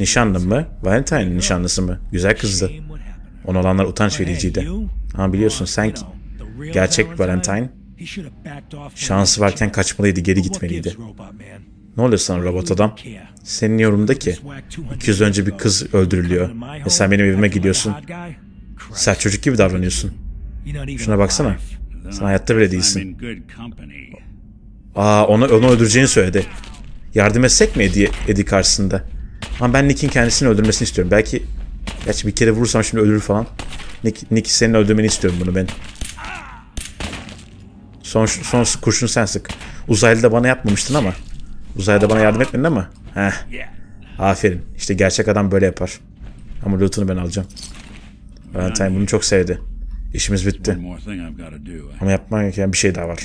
B: Nişanlın mı? Valentine'in nişanlısı mı? Güzel kızdı. Ona olanlar utanç vericiydi. Ama biliyorsun sen gerçek Valentine şansı varken kaçmalıydı, geri gitmeliydi. Ne oluyor sana robot adam? Senin yorumunda ki 200 önce bir kız öldürülüyor ve sen benim evime gidiyorsun. Sert çocuk gibi davranıyorsun. Şuna baksana. Sen hayatta bile değilsin. Aa onu, onu öldüreceğini söyledi. Yardım etsek mi Eddie, Eddie karşısında? Ama ben Nick'in kendisini öldürmesini istiyorum. Belki Gerçi bir kere vurursam şimdi ölür falan. Nick, Nick senin öldürmeni istiyorum bunu ben. Son, son kurşun sen sık. Uzaylı da bana yapmamıştın ama. Uzayda bana yardım etmedin ama. Heh. Aferin. İşte gerçek adam böyle yapar. Ama loot'unu ben alacağım. Valentine bunu çok sevdi. İşimiz bitti. Ama yapman gereken bir şey daha var.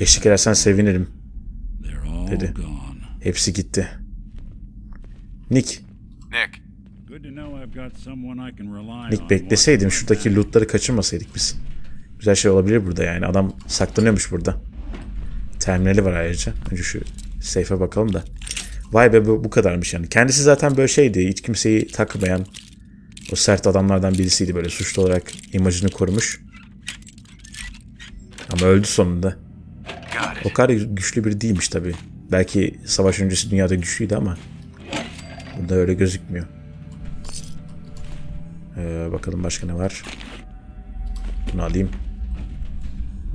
B: Eşlik edersen sevinirim. Dedi. Hepsi gitti. Nick,
A: Nick,
B: Nick bekleseydim şuradaki lootları kaçırmasaydık biz. Güzel şey olabilir burada yani. Adam saklanıyormuş burada. Terminali var ayrıca. Önce şu safe'e bakalım da. Vay be bu, bu kadarmış yani. Kendisi zaten böyle şeydi. Hiç kimseyi takmayan o sert adamlardan birisiydi böyle suçlu olarak imajını korumuş. Ama öldü sonunda. O kadar güçlü biri değilmiş tabi. Belki savaş öncesi dünyada güçlüydü ama burada öyle gözükmüyor. Ee, bakalım başka ne var. Bunu alayım.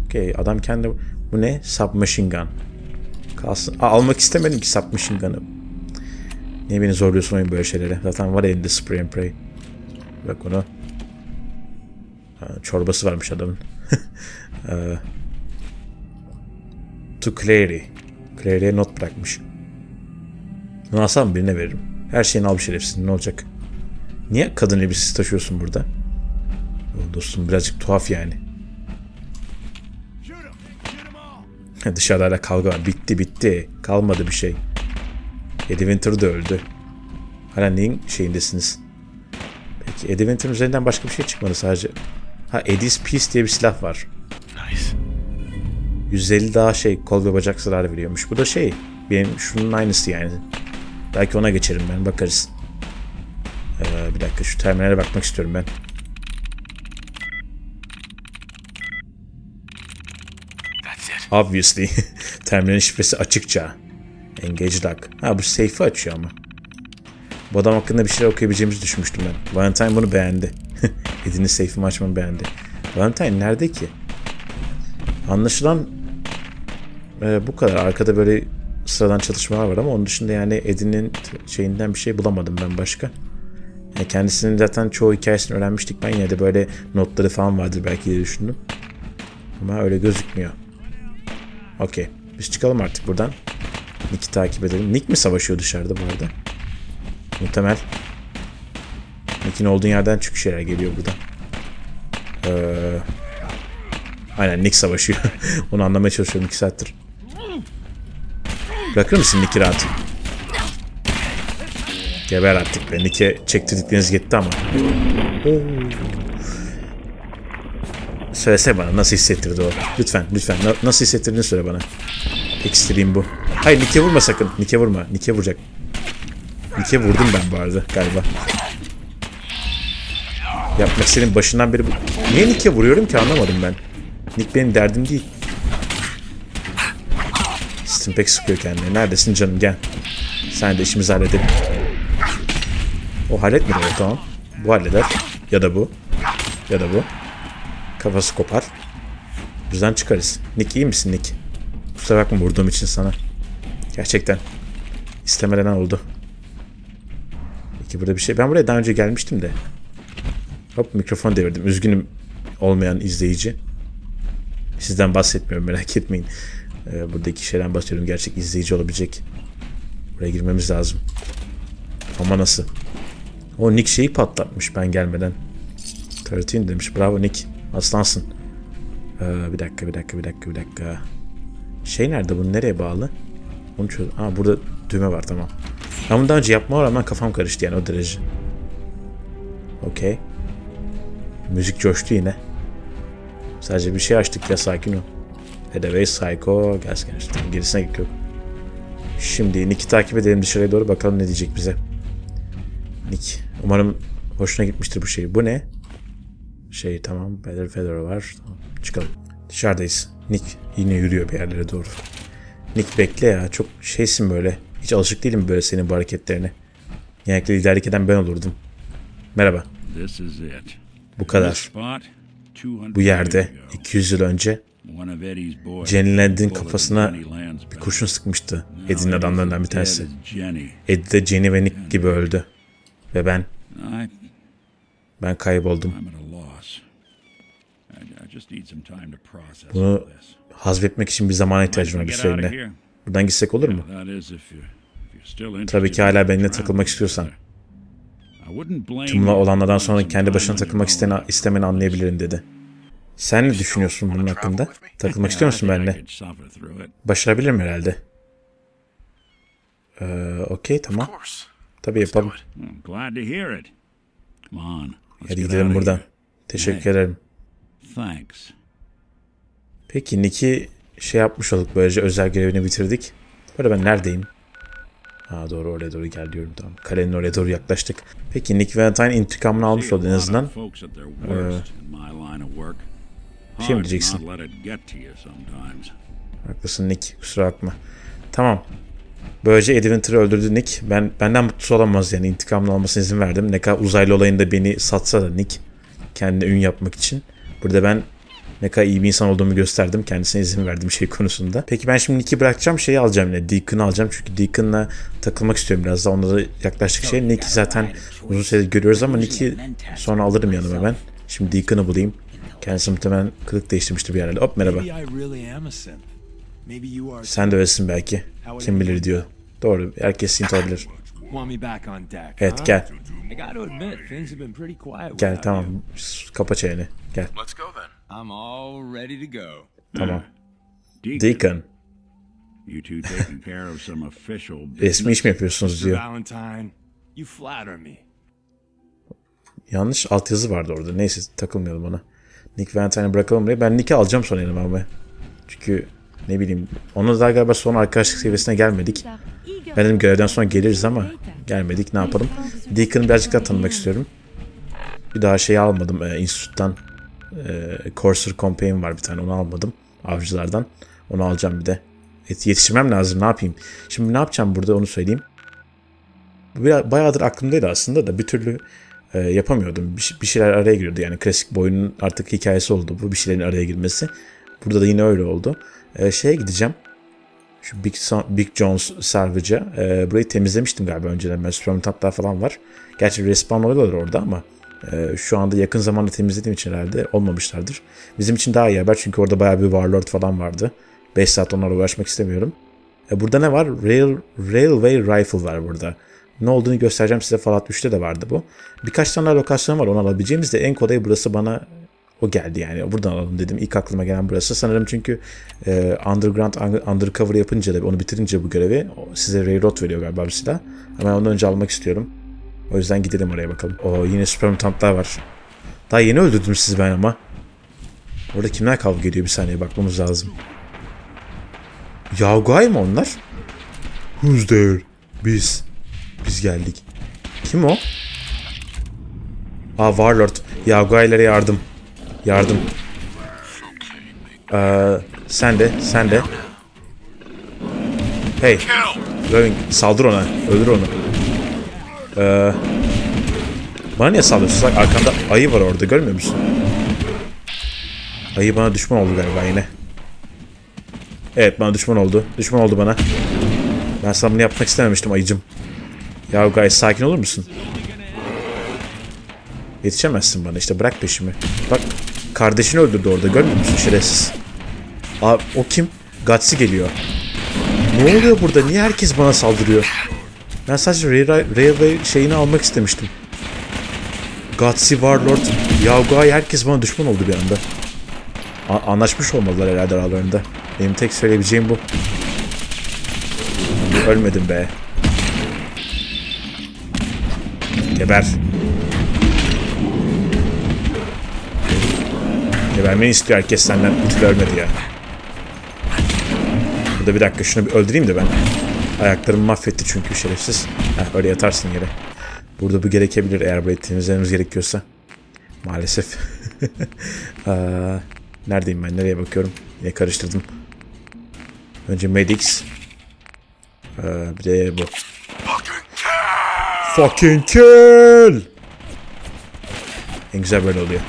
B: Okey adam kendi... Bu ne? Submachine gun. Kalsın. Aa, almak istemedim ki submachine gun'ı. Niye beni zorluyorsun oyun böyle şeylere? Zaten var elinde spray and pray. Bak onu. Ha, çorbası varmış adamın. Ee, to Clary. Clary'e not bırakmış. Bunu alsam birine veririm. Her şeyini al bir şerefsiz. Ne olacak? Niye kadın elbisesi taşıyorsun burada? Dostum birazcık tuhaf yani. Dışarıda kavga var. Bitti bitti. Kalmadı bir şey. Eddie Winter de öldü. Hala neyin şeyindesiniz? Peki Eddie üzerinden başka bir şey çıkmadı sadece. Ha Eddie's Peace diye bir silah var.
A: Nice.
B: 150 daha şey kol ve bacak zararı veriyormuş. Bu da şey benim şunun aynısı yani. Belki ona geçerim ben bakarız. Ee, bir dakika şu terminale bakmak istiyorum ben.
A: That's it.
B: Obviously. (laughs) Terminalin şifresi açıkça. Engage lock. Ha bu safe'i açıyor ama. Bu adam hakkında bir şeyler okuyabileceğimizi düşünmüştüm ben. Valentine bunu beğendi. (laughs) Edin'in safe'imi açmamı beğendi. Valentine nerede ki? Anlaşılan e, bu kadar. Arkada böyle sıradan çalışmalar var ama onun dışında yani Edin'in şeyinden bir şey bulamadım ben başka. Yani kendisinin zaten çoğu hikayesini öğrenmiştik. Ben yine de böyle notları falan vardır belki diye düşündüm. Ama öyle gözükmüyor. Okey. Biz çıkalım artık buradan. Nick'i takip edelim. Nick mi savaşıyor dışarıda bu arada? Muhtemel. Nick'in olduğun yerden çünkü şeyler geliyor burada. Ee, aynen Nick savaşıyor. (laughs) Onu anlamaya çalışıyorum 2 saattir. Bırakır mısın Nick'i rahat? Geber artık be. Nick'e çektirdikleriniz gitti ama. Oo. Bana nasıl hissettirdi o. Lütfen lütfen Na- nasıl hissettirdiğini söyle bana. Ekstrem bu. Hayır Nick'e vurma sakın. Nick'e vurma. Nick'e vuracak. Nick'e vurdum ben bu arada galiba. Yapmak istediğim başından beri bu. Niye Nick'e vuruyorum ki anlamadım ben. Nick benim derdim değil. Stimpek sıkıyor kendine. Neredesin canım gel. Sen de işimizi halledelim. O halletmedi mi? Tamam. Bu halleder. Ya da bu. Ya da bu. Kafası kopar. Bizden çıkarız. Nick iyi misin Nick? Kusura bakma vurduğum için sana. Gerçekten. istemeden oldu. Peki burada bir şey. Ben buraya daha önce gelmiştim de. Hop mikrofon devirdim. Üzgünüm olmayan izleyici. Sizden bahsetmiyorum merak etmeyin. Ee, buradaki şeyden bahsediyorum. Gerçek izleyici olabilecek. Buraya girmemiz lazım. Ama nasıl? O Nick şeyi patlatmış ben gelmeden. 13 demiş. Bravo Nick. Aslansın. Ee, bir dakika bir dakika bir dakika bir dakika. Şey nerede bu? Nereye bağlı? Onu çöz... Aa burada düğme var tamam. Ben bunu daha önce yapmama rağmen kafam karıştı yani o derece. Okey. Müzik coştu yine. Sadece bir şey açtık ya sakin ol. Headway Psycho. Gerçekten işte gerisine gerek yok. Şimdi Nick'i takip edelim dışarıya doğru bakalım ne diyecek bize. Nick. Umarım hoşuna gitmiştir bu şey. Bu ne? Şey tamam. Better Feather var. Tamam, çıkalım. Dışarıdayız. Nick yine yürüyor bir yerlere doğru. Nick bekle ya. Çok şeysin böyle. Hiç alışık değilim böyle senin bu hareketlerine. Genellikle liderlik eden ben olurdum. Merhaba. Bu kadar.
C: spot, 200
B: Bu yerde
C: years ago,
B: 200 yıl önce Jenny Land'in kafasına bir kurşun sıkmıştı.
C: Eddie's
B: adamlarından bir tanesi. Eddie de Jenny ve Nick gibi öldü. Ve ben, ben kayboldum. Bunu hazmetmek için bir zamana ihtiyacım var bir süreliğine. Buradan gitsek olur mu? Tabii ki hala benimle takılmak istiyorsan.
C: you
B: olanlardan sonra kendi başına takılmak isteni, istemeni anlayabilirim dedi. Sen ne düşünüyorsun bunun hakkında? Takılmak (laughs) istiyor musun benimle? Başarabilirim herhalde. Ee, Okey tamam. Tabii yapalım. Hadi gidelim buradan. Teşekkür ederim.
C: Thanks.
B: Peki Nick'i şey yapmış olduk böylece özel görevini bitirdik. Böyle ben neredeyim? Ha doğru oraya doğru gel diyorum tamam. Kalenin oraya doğru yaklaştık. Peki Nick Valentine intikamını almış oldu en azından. bir şey mi diyeceksin? Haklısın Nick kusura bakma. Tamam. Böylece Eddie Winter'ı öldürdü Nick. Ben benden mutlusu olamaz yani intikamını almasına izin verdim. Ne kadar uzaylı olayında beni satsa da Nick kendine ün yapmak için. Burada ben ne kadar iyi bir insan olduğumu gösterdim. Kendisine izin verdim şey konusunda. Peki ben şimdi Nick'i bırakacağım şeyi alacağım yine. Deacon'ı alacağım. Çünkü Deacon'la takılmak istiyorum biraz da. Onda da yaklaştık şey. Nick'i zaten uzun süredir görüyoruz ama Nick'i sonra alırım yanıma ben. Şimdi Deacon'ı bulayım. Kendisi muhtemelen kılık değiştirmiştir bir yerlerde. Hop merhaba. Sen de öylesin belki. Kim bilir diyor. Doğru. Herkes Sint olabilir. Evet gel. Gel tamam. Kapa çeneni. Gel.
D: I'm all ready to go.
B: Tamam.
C: Deacon,
B: Deacon.
C: you two taking care of some official
B: Resmi iş mi yapıyorsunuz diyor.
D: Valentine, you flatter me.
B: Yanlış altyazı vardı orada. Neyse takılmayalım ona. Nick Valentine'i bırakalım buraya. Ben Nick'i alacağım sonra yanıma ama. Çünkü ne bileyim. Onunla daha galiba son arkadaşlık seviyesine gelmedik. Ben dedim görevden sonra geliriz ama gelmedik. Ne yapalım? Deacon'ı birazcık daha tanımak istiyorum. Bir daha şey almadım. E, Institute'dan e, Corsair Companion var bir tane. Onu almadım. Avcılardan. Onu alacağım bir de. Et, yetiştirmem lazım. Ne yapayım? Şimdi ne yapacağım burada onu söyleyeyim. Biraz, bayağıdır aklımdaydı aslında da bir türlü e, yapamıyordum. Bir, bir şeyler araya giriyordu. Yani klasik bir oyunun artık hikayesi oldu bu. Bir şeylerin araya girmesi. Burada da yine öyle oldu. E, şeye gideceğim. Şu Big, Son- Big Jones Salvage'a. E, burayı temizlemiştim galiba önceden. Ben Supermutantlar falan var. Gerçi respawn oluyorlar orada ama şu anda yakın zamanda temizlediğim için herhalde olmamışlardır. Bizim için daha iyi haber çünkü orada bayağı bir Warlord falan vardı. 5 saat onlarla uğraşmak istemiyorum. E, burada ne var? Rail, Railway Rifle var burada. Ne olduğunu göstereceğim size Fallout 3'te de vardı bu. Birkaç tane lokasyon var onu alabileceğimiz de en kolayı burası bana o geldi yani. Buradan alalım dedim. İlk aklıma gelen burası. Sanırım çünkü e, Underground un- Undercover yapınca da onu bitirince bu görevi size Railroad veriyor galiba bir silah. Ama ondan önce almak istiyorum. O yüzden gidelim oraya bakalım. O yine süper mutantlar var. Daha yeni öldürdüm sizi ben ama. Orada kimler kavga ediyor bir saniye bakmamız lazım. Yaogay mı onlar? Who's there? Biz. Biz geldik. Kim o? Aa Warlord. Yaogay'lere yardım. Yardım. Ee, sen de, sen de. Hey. Rowing, saldır ona. Öldür onu. Ee, bana niye saldırıyorsun? Bak arkanda ayı var orada görmüyor musun? Ayı bana düşman oldu galiba yine. Evet bana düşman oldu. Düşman oldu bana. Ben sana bunu yapmak istememiştim ayıcım. Ya gayet sakin olur musun? Yetişemezsin bana işte bırak peşimi. Bak kardeşini öldürdü orada görmüyor musun şerefsiz? Abi o kim? Gatsi geliyor. Ne oluyor burada? Niye herkes bana saldırıyor? Ben sadece Railway, şeyini almak istemiştim. Gatsi, Warlord, Yaogai herkes bana düşman oldu bir anda. A- anlaşmış olmalılar herhalde aralarında. Benim tek söyleyebileceğim bu. Ölmedim be. Geber. Gebermeni istiyor herkes senden. Bir türlü ölmedi ya. Burada bir dakika şunu bir öldüreyim de ben. Ayaklarımı mahvetti çünkü şerefsiz. Heh, öyle yatarsın yere. Burada bu gerekebilir eğer burayı temizlememiz gerekiyorsa. Maalesef. (laughs) Aa, neredeyim ben? Nereye bakıyorum? Yine karıştırdım. Önce Medix. Ee, bir de bu. Fucking kill! En güzel böyle oluyor.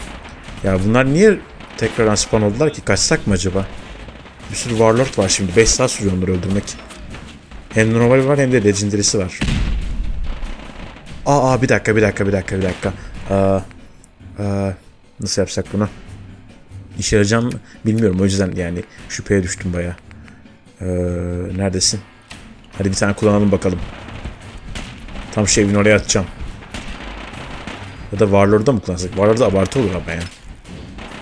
B: Ya bunlar niye tekrardan spawn oldular ki? Kaçsak mı acaba? Bir sürü Warlord var şimdi. 5 saat sürüyor onları öldürmek. Hem normal var hem de legendary'si var. Aa, bir dakika bir dakika bir dakika bir dakika. Aa, aa, nasıl yapsak bunu? İşe yarayacağım bilmiyorum o yüzden yani şüpheye düştüm baya. Ee, neredesin? Hadi bir tane kullanalım bakalım. Tam şu evin oraya atacağım. Ya da Warlord'da mı kullansak? Warlord'da abartı olur ama ya.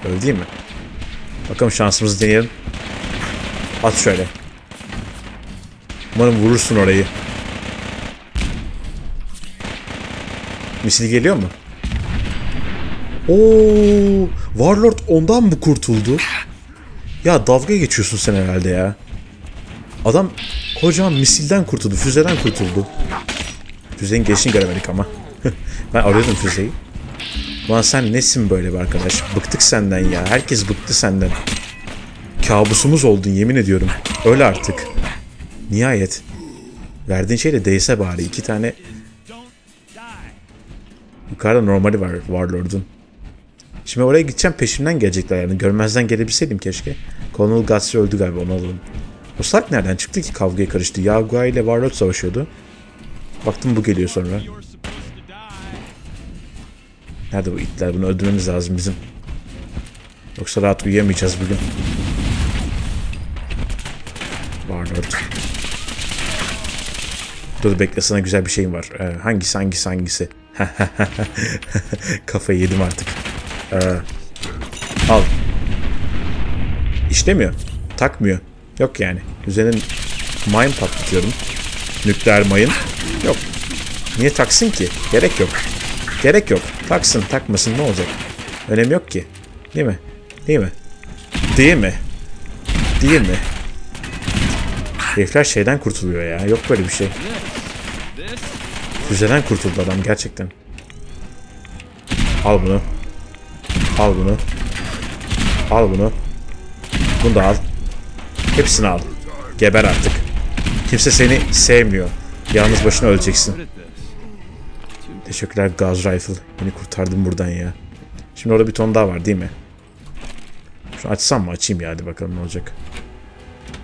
B: Öyle değil mi? Bakalım şansımızı deneyelim. At şöyle. Umarım vurursun orayı. Misil geliyor mu? Oo, Warlord ondan mı kurtuldu? Ya dalga geçiyorsun sen herhalde ya. Adam kocaman misilden kurtuldu, füzeden kurtuldu. Füzenin geçişini göremedik ama. (laughs) ben arıyordum füzeyi. Ulan sen nesin böyle bir arkadaş? Bıktık senden ya. Herkes bıktı senden. Kabusumuz oldun yemin ediyorum. Öyle artık. Nihayet. Verdiğin şey de değse bari. iki tane Yukarıda normali var Warlord'un. Şimdi oraya gideceğim peşimden gelecekler yani. Görmezden gelebilseydim keşke. Colonel Gutsy öldü galiba onu alalım. O Stark nereden çıktı ki kavgaya karıştı? Yagua ile Warlord savaşıyordu. Baktım bu geliyor sonra. Nerede bu itler? Bunu öldürmemiz lazım bizim. Yoksa rahat uyuyamayacağız bugün. Warlord. Dur bekle sana güzel bir şeyim var. Ee, hangisi hangisi hangisi? (laughs) Kafayı yedim artık. Ee, al. İşlemiyor. Takmıyor. Yok yani. Üzerine mine patlatıyorum. Nükleer mayın. Yok. Niye taksın ki? Gerek yok. Gerek yok. Taksın takmasın ne olacak? Önemi yok ki. Değil mi? Değil mi? Değil mi? Değil mi? Herifler şeyden kurtuluyor ya. Yok böyle bir şey. Füzeden kurtuldu adam gerçekten. Al bunu. Al bunu. Al bunu. Bunu da al. Hepsini al. Geber artık. Kimse seni sevmiyor. Yalnız başına öleceksin. Teşekkürler Gaz Rifle. Beni kurtardın buradan ya. Şimdi orada bir ton daha var değil mi? Şunu açsam mı? Açayım ya hadi bakalım ne olacak.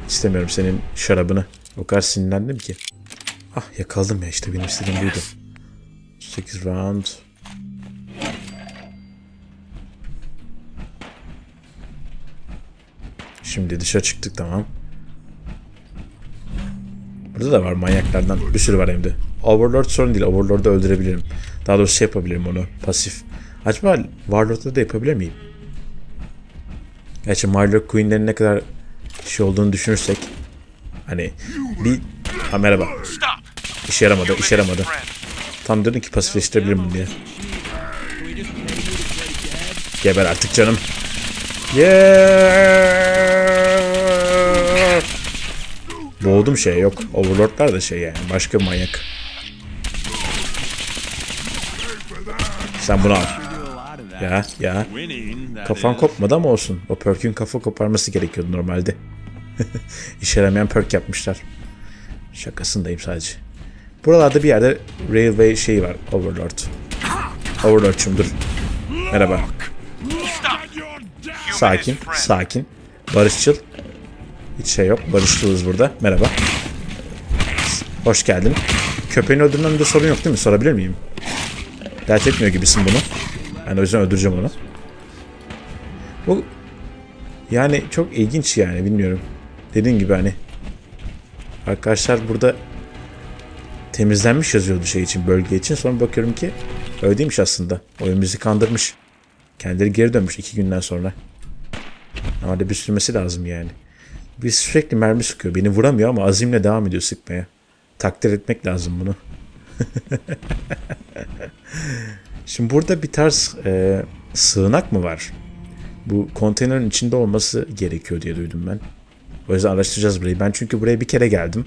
B: İstemiyorum senin şarabını. O kadar sinirlendim ki. Ah yakaladım ya işte benim istediğim buydu. 8 round. Şimdi dışarı çıktık tamam. Burada da var manyaklardan. Bir sürü var hem de. Overlord sorun değil. Overlord'u öldürebilirim. Daha doğrusu şey yapabilirim onu. Pasif. Acaba Warlord'da da yapabilir miyim? Gerçi Mylord Queen'lerin ne kadar şey olduğunu düşünürsek. Hani bir... Ha merhaba. İşe yaramadı, işe yaramadı. Tam diyordum ki pasifleştirebilirim diye. Geber artık canım. Yeah! Boğdum şey yok. Overlord'lar da şey yani. Başka manyak. Sen bunu al. Ya ya. Kafan kopmadı ama olsun. O perk'ün kafa koparması gerekiyordu normalde. (laughs) İşe yaramayan perk yapmışlar. Şakasındayım sadece. Buralarda bir yerde railway şeyi var. Overlord. Overlord'cum dur. Merhaba. Sakin, sakin. Barışçıl. Hiç şey yok. Barışçılız burada. Merhaba. Hoş geldin. Köpeğini öldürmemde sorun yok değil mi? Sorabilir miyim? Dert etmiyor gibisin bunu. Ben o yüzden öldüreceğim onu. Bu yani çok ilginç yani bilmiyorum. Dediğim gibi hani arkadaşlar burada temizlenmiş yazıyordu şey için bölge için. Sonra bakıyorum ki öyle değilmiş aslında. Oyun bizi kandırmış. Kendileri geri dönmüş iki günden sonra. Ama da bir sürmesi lazım yani. Biz sürekli mermi sıkıyor. Beni vuramıyor ama azimle devam ediyor sıkmaya. Takdir etmek lazım bunu. (laughs) Şimdi burada bir tarz e, sığınak mı var? Bu konteynerin içinde olması gerekiyor diye duydum ben. O yüzden araştıracağız burayı. Ben çünkü buraya bir kere geldim.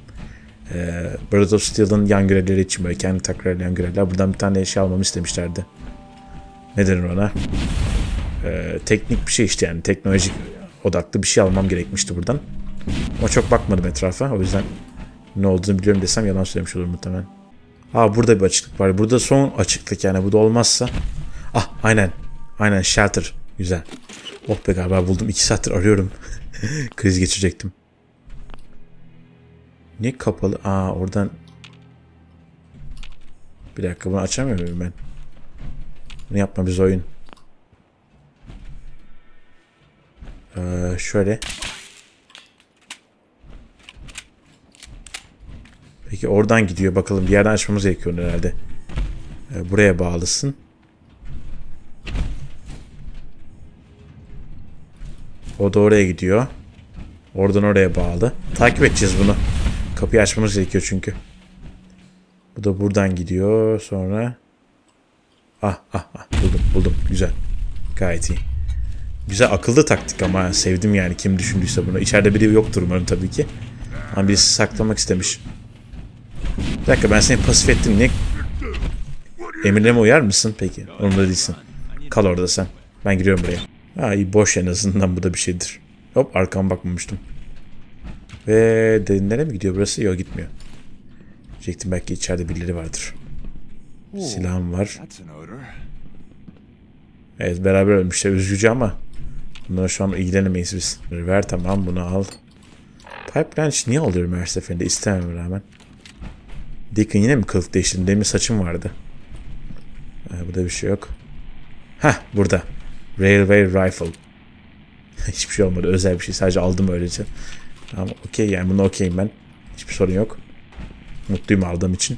B: Ee, Brothers of Steel'ın yan görevleri için böyle kendi takrar yan görevler. Buradan bir tane eşya almamı istemişlerdi. Ne denir ona? Ee, teknik bir şey işte yani. Teknolojik odaklı bir şey almam gerekmişti buradan. Ama çok bakmadım etrafa. O yüzden ne olduğunu biliyorum desem yalan söylemiş olurum muhtemelen. Aa burada bir açıklık var. Burada son açıklık yani. Bu da olmazsa. Ah aynen. Aynen shelter. Güzel. Oh be galiba buldum. İki saattir arıyorum. (laughs) Kriz geçirecektim. Ne kapalı? Aa oradan. Bir dakika bunu açamıyor muyum ben? Bunu yapma biz oyun. Ee, şöyle. Peki oradan gidiyor bakalım. Bir yerden açmamız gerekiyor herhalde. Ee, buraya bağlısın. O da oraya gidiyor. Oradan oraya bağlı. Takip edeceğiz bunu. Kapıyı açmamız gerekiyor çünkü. Bu da buradan gidiyor. Sonra... Ah ah ah buldum buldum. Güzel. Gayet iyi. Güzel akıllı taktik ama sevdim yani kim düşündüyse bunu. İçeride biri yoktur umarım tabii ki. Ama birisi saklamak istemiş. Bir dakika ben seni pasif ettim. Niye? Emirlerime uyar mısın? Peki. Onunla değilsin. Kal orada sen. Ben giriyorum buraya. Ha iyi boş en azından bu da bir şeydir. Hop arkama bakmamıştım. Ve derinlere mi gidiyor burası? Yok gitmiyor. Diyecektim belki içeride birileri vardır. Silahım var. Evet beraber ölmüşler. Üzücü ama bunlara şu an ilgilenemeyiz biz. Ver tamam bunu al. Pipe wrench niye alıyorum her seferinde istemem rağmen. Deacon yine mi kılık değiştirdin? Demin saçım vardı. Ee, burada bir şey yok. Hah burada. Railway Rifle. (laughs) Hiçbir şey olmadı. Özel bir şey. Sadece aldım öylece. Tamam okey yani bunu okeyim ben. Hiçbir sorun yok. Mutluyum aldığım için.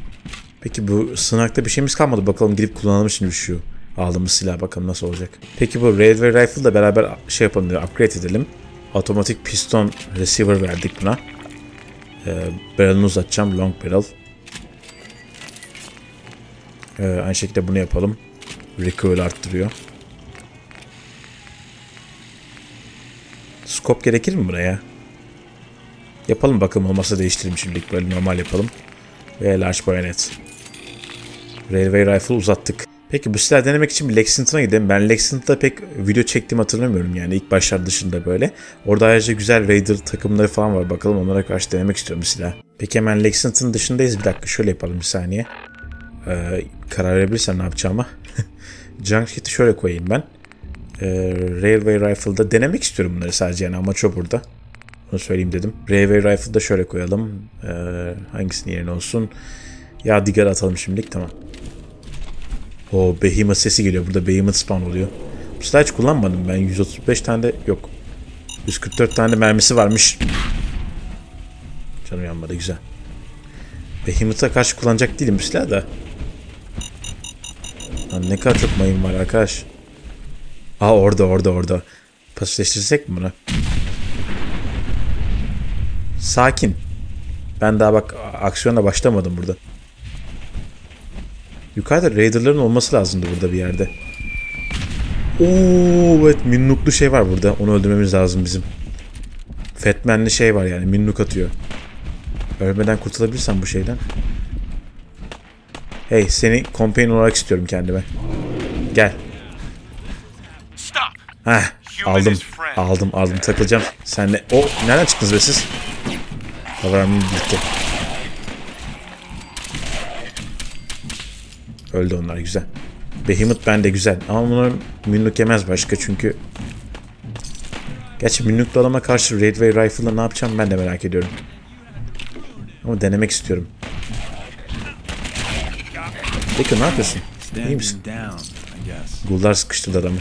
B: Peki bu sınakta bir şeyimiz kalmadı. Bakalım gidip kullanalım şimdi şu aldığımız silah bakalım nasıl olacak. Peki bu Railway Rifle da beraber şey yapalım diyor. Upgrade edelim. Otomatik piston receiver verdik buna. Ee, barrel'ını uzatacağım. Long barrel. Ee, aynı şekilde bunu yapalım. Recoil arttırıyor. Scope gerekir mi buraya? Yapalım bakalım olmazsa değiştirelim şimdilik böyle normal yapalım. Ve large bayonet. Railway rifle uzattık. Peki bu silah denemek için bir Lexington'a gidelim. Ben Lexington'da pek video çektiğimi hatırlamıyorum yani ilk başlar dışında böyle. Orada ayrıca güzel Raider takımları falan var. Bakalım onlara karşı denemek istiyorum bu silah. Peki hemen Lexington dışındayız. Bir dakika şöyle yapalım bir saniye. Ee, karar verebilirsem ne yapacağıma. (laughs) Junk kit'i şöyle koyayım ben. Ee, Railway Rifle'da denemek istiyorum bunları sadece yani amaç o burada. Onu söyleyeyim dedim. Railway Rifle'da şöyle koyalım. Ee, hangisinin yerine olsun? Ya diğer atalım şimdilik tamam. O Behemoth sesi geliyor. Burada Behemoth spawn oluyor. Bu silahı hiç kullanmadım ben. 135 tane de yok. 144 tane de mermisi varmış. Canım yanmadı güzel. Behemoth'a karşı kullanacak değilim bu silahı da. Lan ne kadar çok mayın var arkadaş. Aa orada orada orada. Pasifleştirsek mi bunu? Sakin. Ben daha bak aksiyona başlamadım burada. Yukarıda Raider'ların olması lazımdı burada bir yerde. Oo evet minnuklu şey var burada. Onu öldürmemiz lazım bizim. Fatman'li şey var yani minnuk atıyor. Ölmeden kurtulabilirsem bu şeyden. Hey seni companion olarak istiyorum kendime. Gel. Heh aldım. Aldım aldım takılacağım. Senle. O nereden çıktınız be siz? Kavramım gitti. Öldü onlar güzel. Behemoth bende güzel. Ama bunların minnuk yemez başka çünkü. Gerçi minnuklu adama karşı Railway Rifle'la ne yapacağım ben de merak ediyorum. Ama denemek istiyorum. Deacon ne yapıyorsun? İyi misin? Gullar sıkıştırdı adamı.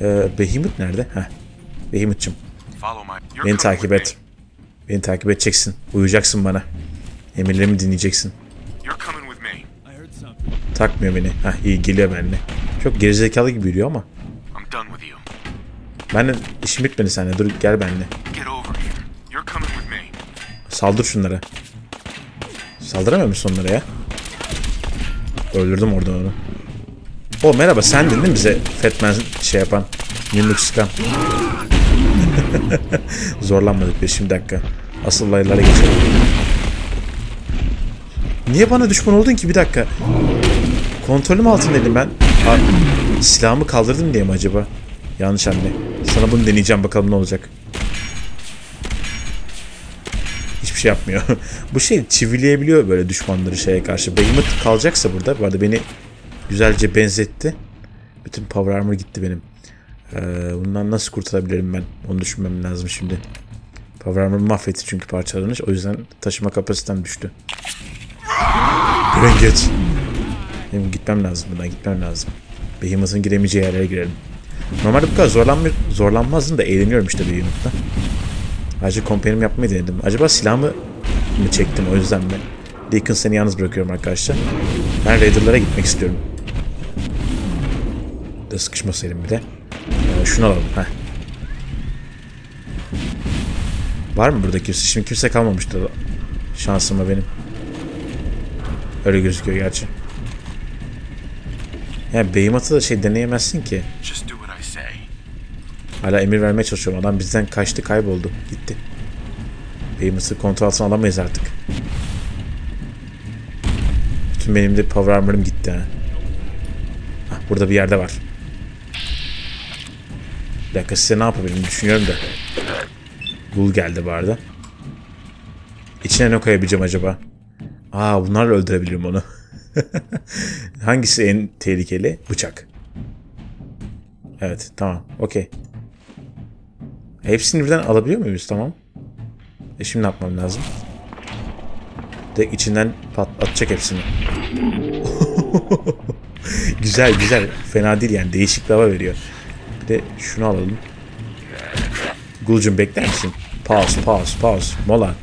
B: Ee, Behemoth nerede? Heh.
A: You're
B: Beni takip et. Beni takip edeceksin. Uyacaksın bana. Emirlerimi dinleyeceksin. Takmıyor beni. Heh iyi geliyor benimle. Çok gerizekalı gibi yürüyor ama. Ben de işim bitmedi seninle. Dur gel benimle. Saldır şunlara. Saldıramıyor musun onlara ya? Öldürdüm oradan onu. O merhaba sendin değil mi bize Fatman şey yapan? Yumruk sıkan. (laughs) Zorlanmadık bir şimdi dakika. Asıl olaylara geçelim. Niye bana düşman oldun ki bir dakika? Kontrolüm altındaydım ben. Ha, silahımı kaldırdım diye mi acaba? Yanlış anne. Sana bunu deneyeceğim bakalım ne olacak. Hiçbir şey yapmıyor. (laughs) Bu şey çivileyebiliyor böyle düşmanları şeye karşı. Behemoth kalacaksa burada. Bu arada beni güzelce benzetti. Bütün power armor gitti benim. Ee, bundan nasıl kurtulabilirim ben? Onu düşünmem lazım şimdi. Power armor mahvetti çünkü parçalanmış. O yüzden taşıma kapasitem düştü. Buraya geç. Benim gitmem lazım buradan gitmem lazım. Behemoth'ın giremeyeceği yerlere girelim. Normalde bu kadar zorlanma, zorlanmazdım da eğleniyorum işte Behemoth'ta. Ayrıca kompenim yapmayı denedim. Acaba silahımı mı çektim o yüzden mi? Deacon seni yalnız bırakıyorum arkadaşlar. Ben Raider'lara gitmek istiyorum. Da sıkışmasaydım bir de. Ee, şunu alalım. Heh. Var mı burada kimse? Şimdi kimse kalmamıştı. Şansıma benim. Öyle gözüküyor gerçi. Yani Behemoth'ı da şey deneyemezsin ki. Hala emir vermeye çalışıyorum. Adam bizden kaçtı kayboldu. Gitti. Behemoth'ı kontrol altına alamayız artık. Bütün benim de power armor'ım gitti ha. Hah, burada bir yerde var. Bir dakika size ne yapabilirim düşünüyorum da. Gul geldi bu arada. İçine ne koyabileceğim acaba? Aa bunlarla öldürebilirim onu. (laughs) Hangisi en tehlikeli? Bıçak. Evet tamam okey. Hepsini birden alabiliyor muyuz? Tamam. E şimdi ne yapmam lazım? De içinden patlatacak hepsini. (laughs) güzel güzel. Fena değil yani. Değişik bir hava veriyor. De şunu alalım. Gulcum bekler misin? Pause, pause, pause. Mola.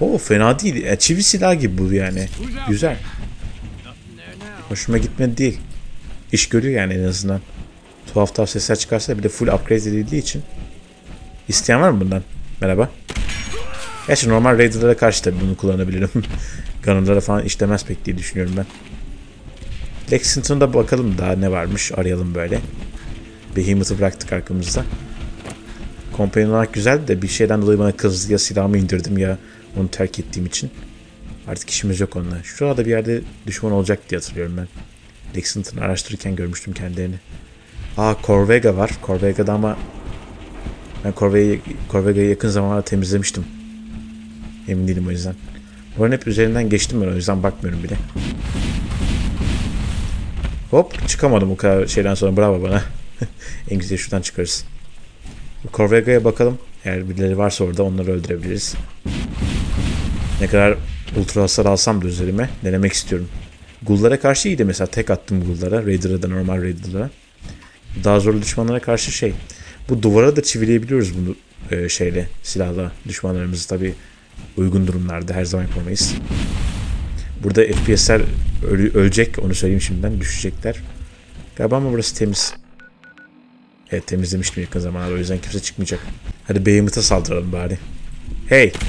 B: Oo fena değil. E, çivi silah gibi bu yani. Güzel. Hoşuma gitmedi değil. İş görüyor yani en azından. Tuhaf tuhaf sesler çıkarsa bir de full upgrade edildiği için. İsteyen var mı bundan? Merhaba. Gerçi normal Raider'lara karşı tabii bunu kullanabilirim. (laughs) Gunner'lara falan işlemez pek diye düşünüyorum ben. Lexington'da bakalım daha ne varmış. Arayalım böyle. Behemoth'ı bıraktık arkamızda. Companion olarak güzeldi de bir şeyden dolayı bana kızdı ya silahımı indirdim ya onu terk ettiğim için. Artık işimiz yok onunla. Şurada bir yerde düşman olacak diye hatırlıyorum ben. Lexington'ı araştırırken görmüştüm kendilerini. Aa Corvega var. Corvega'da ama ben Corvega'yı Corvega'yı yakın zamanlarda temizlemiştim. Emin değilim o yüzden. Bunların hep üzerinden geçtim ben o yüzden bakmıyorum bile. Hop çıkamadım bu kadar şeyden sonra bravo bana. (laughs) en güzel şuradan çıkarız. Corvega'ya bakalım. Eğer birileri varsa orada onları öldürebiliriz. Ne kadar ultra hasar alsam da üzerime denemek istiyorum. Gullara karşı iyiydi mesela. Tek attım Gullara. Raider'a da normal Raider'lara. Daha zorlu düşmanlara karşı şey. Bu duvara da çivileyebiliyoruz bunu e, şeyle silahla düşmanlarımızı tabi uygun durumlarda her zaman yapamayız. Burada FPS'ler ölecek onu söyleyeyim şimdiden düşecekler. Galiba ama burası temiz. Evet temizlemiştim yakın zamanda o yüzden kimse çıkmayacak. Hadi Behemoth'a saldıralım bari. Hey! (laughs)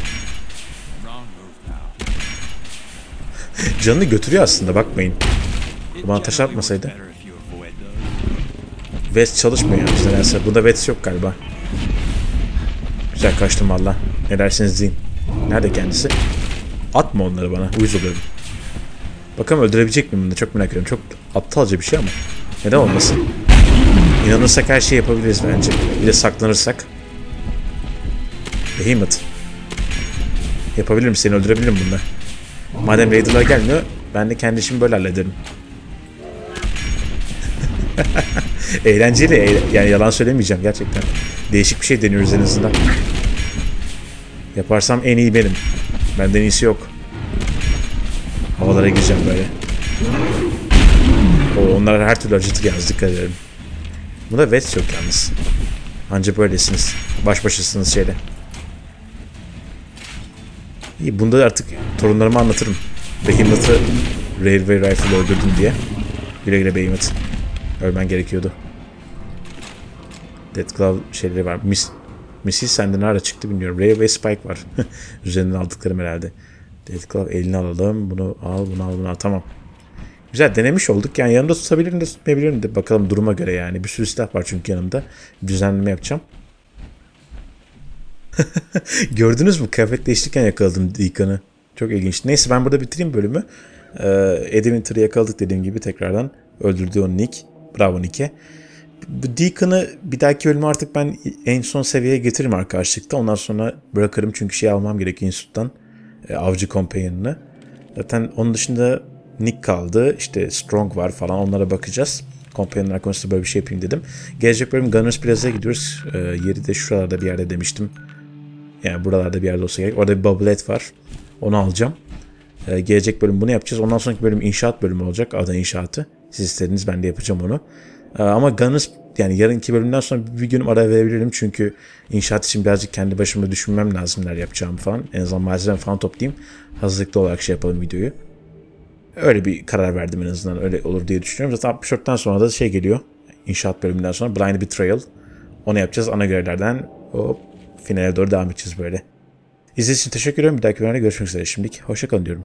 B: Canını götürüyor aslında bakmayın. Bana taş atmasaydı. Vest çalışmıyor işte nedense. Bunda Vest yok galiba. Güzel kaçtım valla. Ne dersiniz deyin. Nerede kendisi? Atma onları bana. Uyuz oluyorum. Bakalım öldürebilecek miyim bunu çok merak ediyorum. Çok aptalca bir şey ama. Neden olmasın? İnanırsak her şeyi yapabiliriz bence. Bir de saklanırsak. Behemoth. Yapabilirim seni öldürebilirim bunda. Madem Raider'lar gelmiyor ben de kendi işimi böyle hallederim. (laughs) Eğlenceli. eğle- yani yalan söylemeyeceğim gerçekten. Değişik bir şey deniyoruz en azından. Yaparsam en iyi benim. Benden iyisi yok. Aralara gireceğim böyle. O, onlar her türlü acıtır yalnız dikkat edelim. Bunda Vets yok yalnız. Anca böylesiniz. Baş başasınız şeyle. İyi bunda da artık torunlarıma anlatırım. Behemoth'ı Railway Rifle öldürdüm diye. Güle güle Behemoth. Ölmen gerekiyordu. Dead Claw şeyleri var. Mis Missile sende ne ara çıktı bilmiyorum. Railway Spike var. (laughs) Üzerinden aldıklarım herhalde. Dead Claw elini alalım. Bunu al, bunu al, bunu al. Tamam. Güzel denemiş olduk. Yani yanımda tutabilirim de tutmayabilirim de. Bakalım duruma göre yani. Bir sürü silah var çünkü yanımda. Düzenleme yapacağım. (laughs) Gördünüz mü? Kıyafet değiştirirken yakaladım Deacon'ı. Çok ilginç. Neyse ben burada bitireyim bölümü. Ee, Edwinter'ı yakaladık dediğim gibi tekrardan. Öldürdü onu Nick. Bravo Nick'e. Bu Deacon'ı bir dahaki bölümü artık ben en son seviyeye getiririm arkadaşlıkta. Ondan sonra bırakırım çünkü şey almam gerekiyor Institute'dan. E, avcı Companion'ını. Zaten onun dışında Nick kaldı. İşte Strong var falan onlara bakacağız. Companion'lar konusunda böyle bir şey yapayım dedim. Gelecek bölüm Gunners Plaza'ya gidiyoruz. E, yeri de şuralarda bir yerde demiştim. Yani buralarda bir yerde olsa gerek. Orada bir bubblehead var. Onu alacağım. Ee, gelecek bölüm bunu yapacağız. Ondan sonraki bölüm inşaat bölümü olacak. Ada inşaatı. Siz istediniz ben de yapacağım onu. Ee, ama Gunners yani yarınki bölümden sonra bir günüm ara verebilirim. Çünkü inşaat için birazcık kendi başıma düşünmem lazım neler yapacağımı falan. En azından malzeme falan toplayayım. Hazırlıklı olarak şey yapalım videoyu. Öyle bir karar verdim en azından. Öyle olur diye düşünüyorum. Zaten 64'ten sonra da şey geliyor. İnşaat bölümünden sonra Blind Betrayal. Onu yapacağız ana görevlerden. Hop finale doğru devam edeceğiz böyle. İzlediğiniz için teşekkür ederim. Bir dahaki bölümde görüşmek üzere şimdilik. Hoşçakalın diyorum.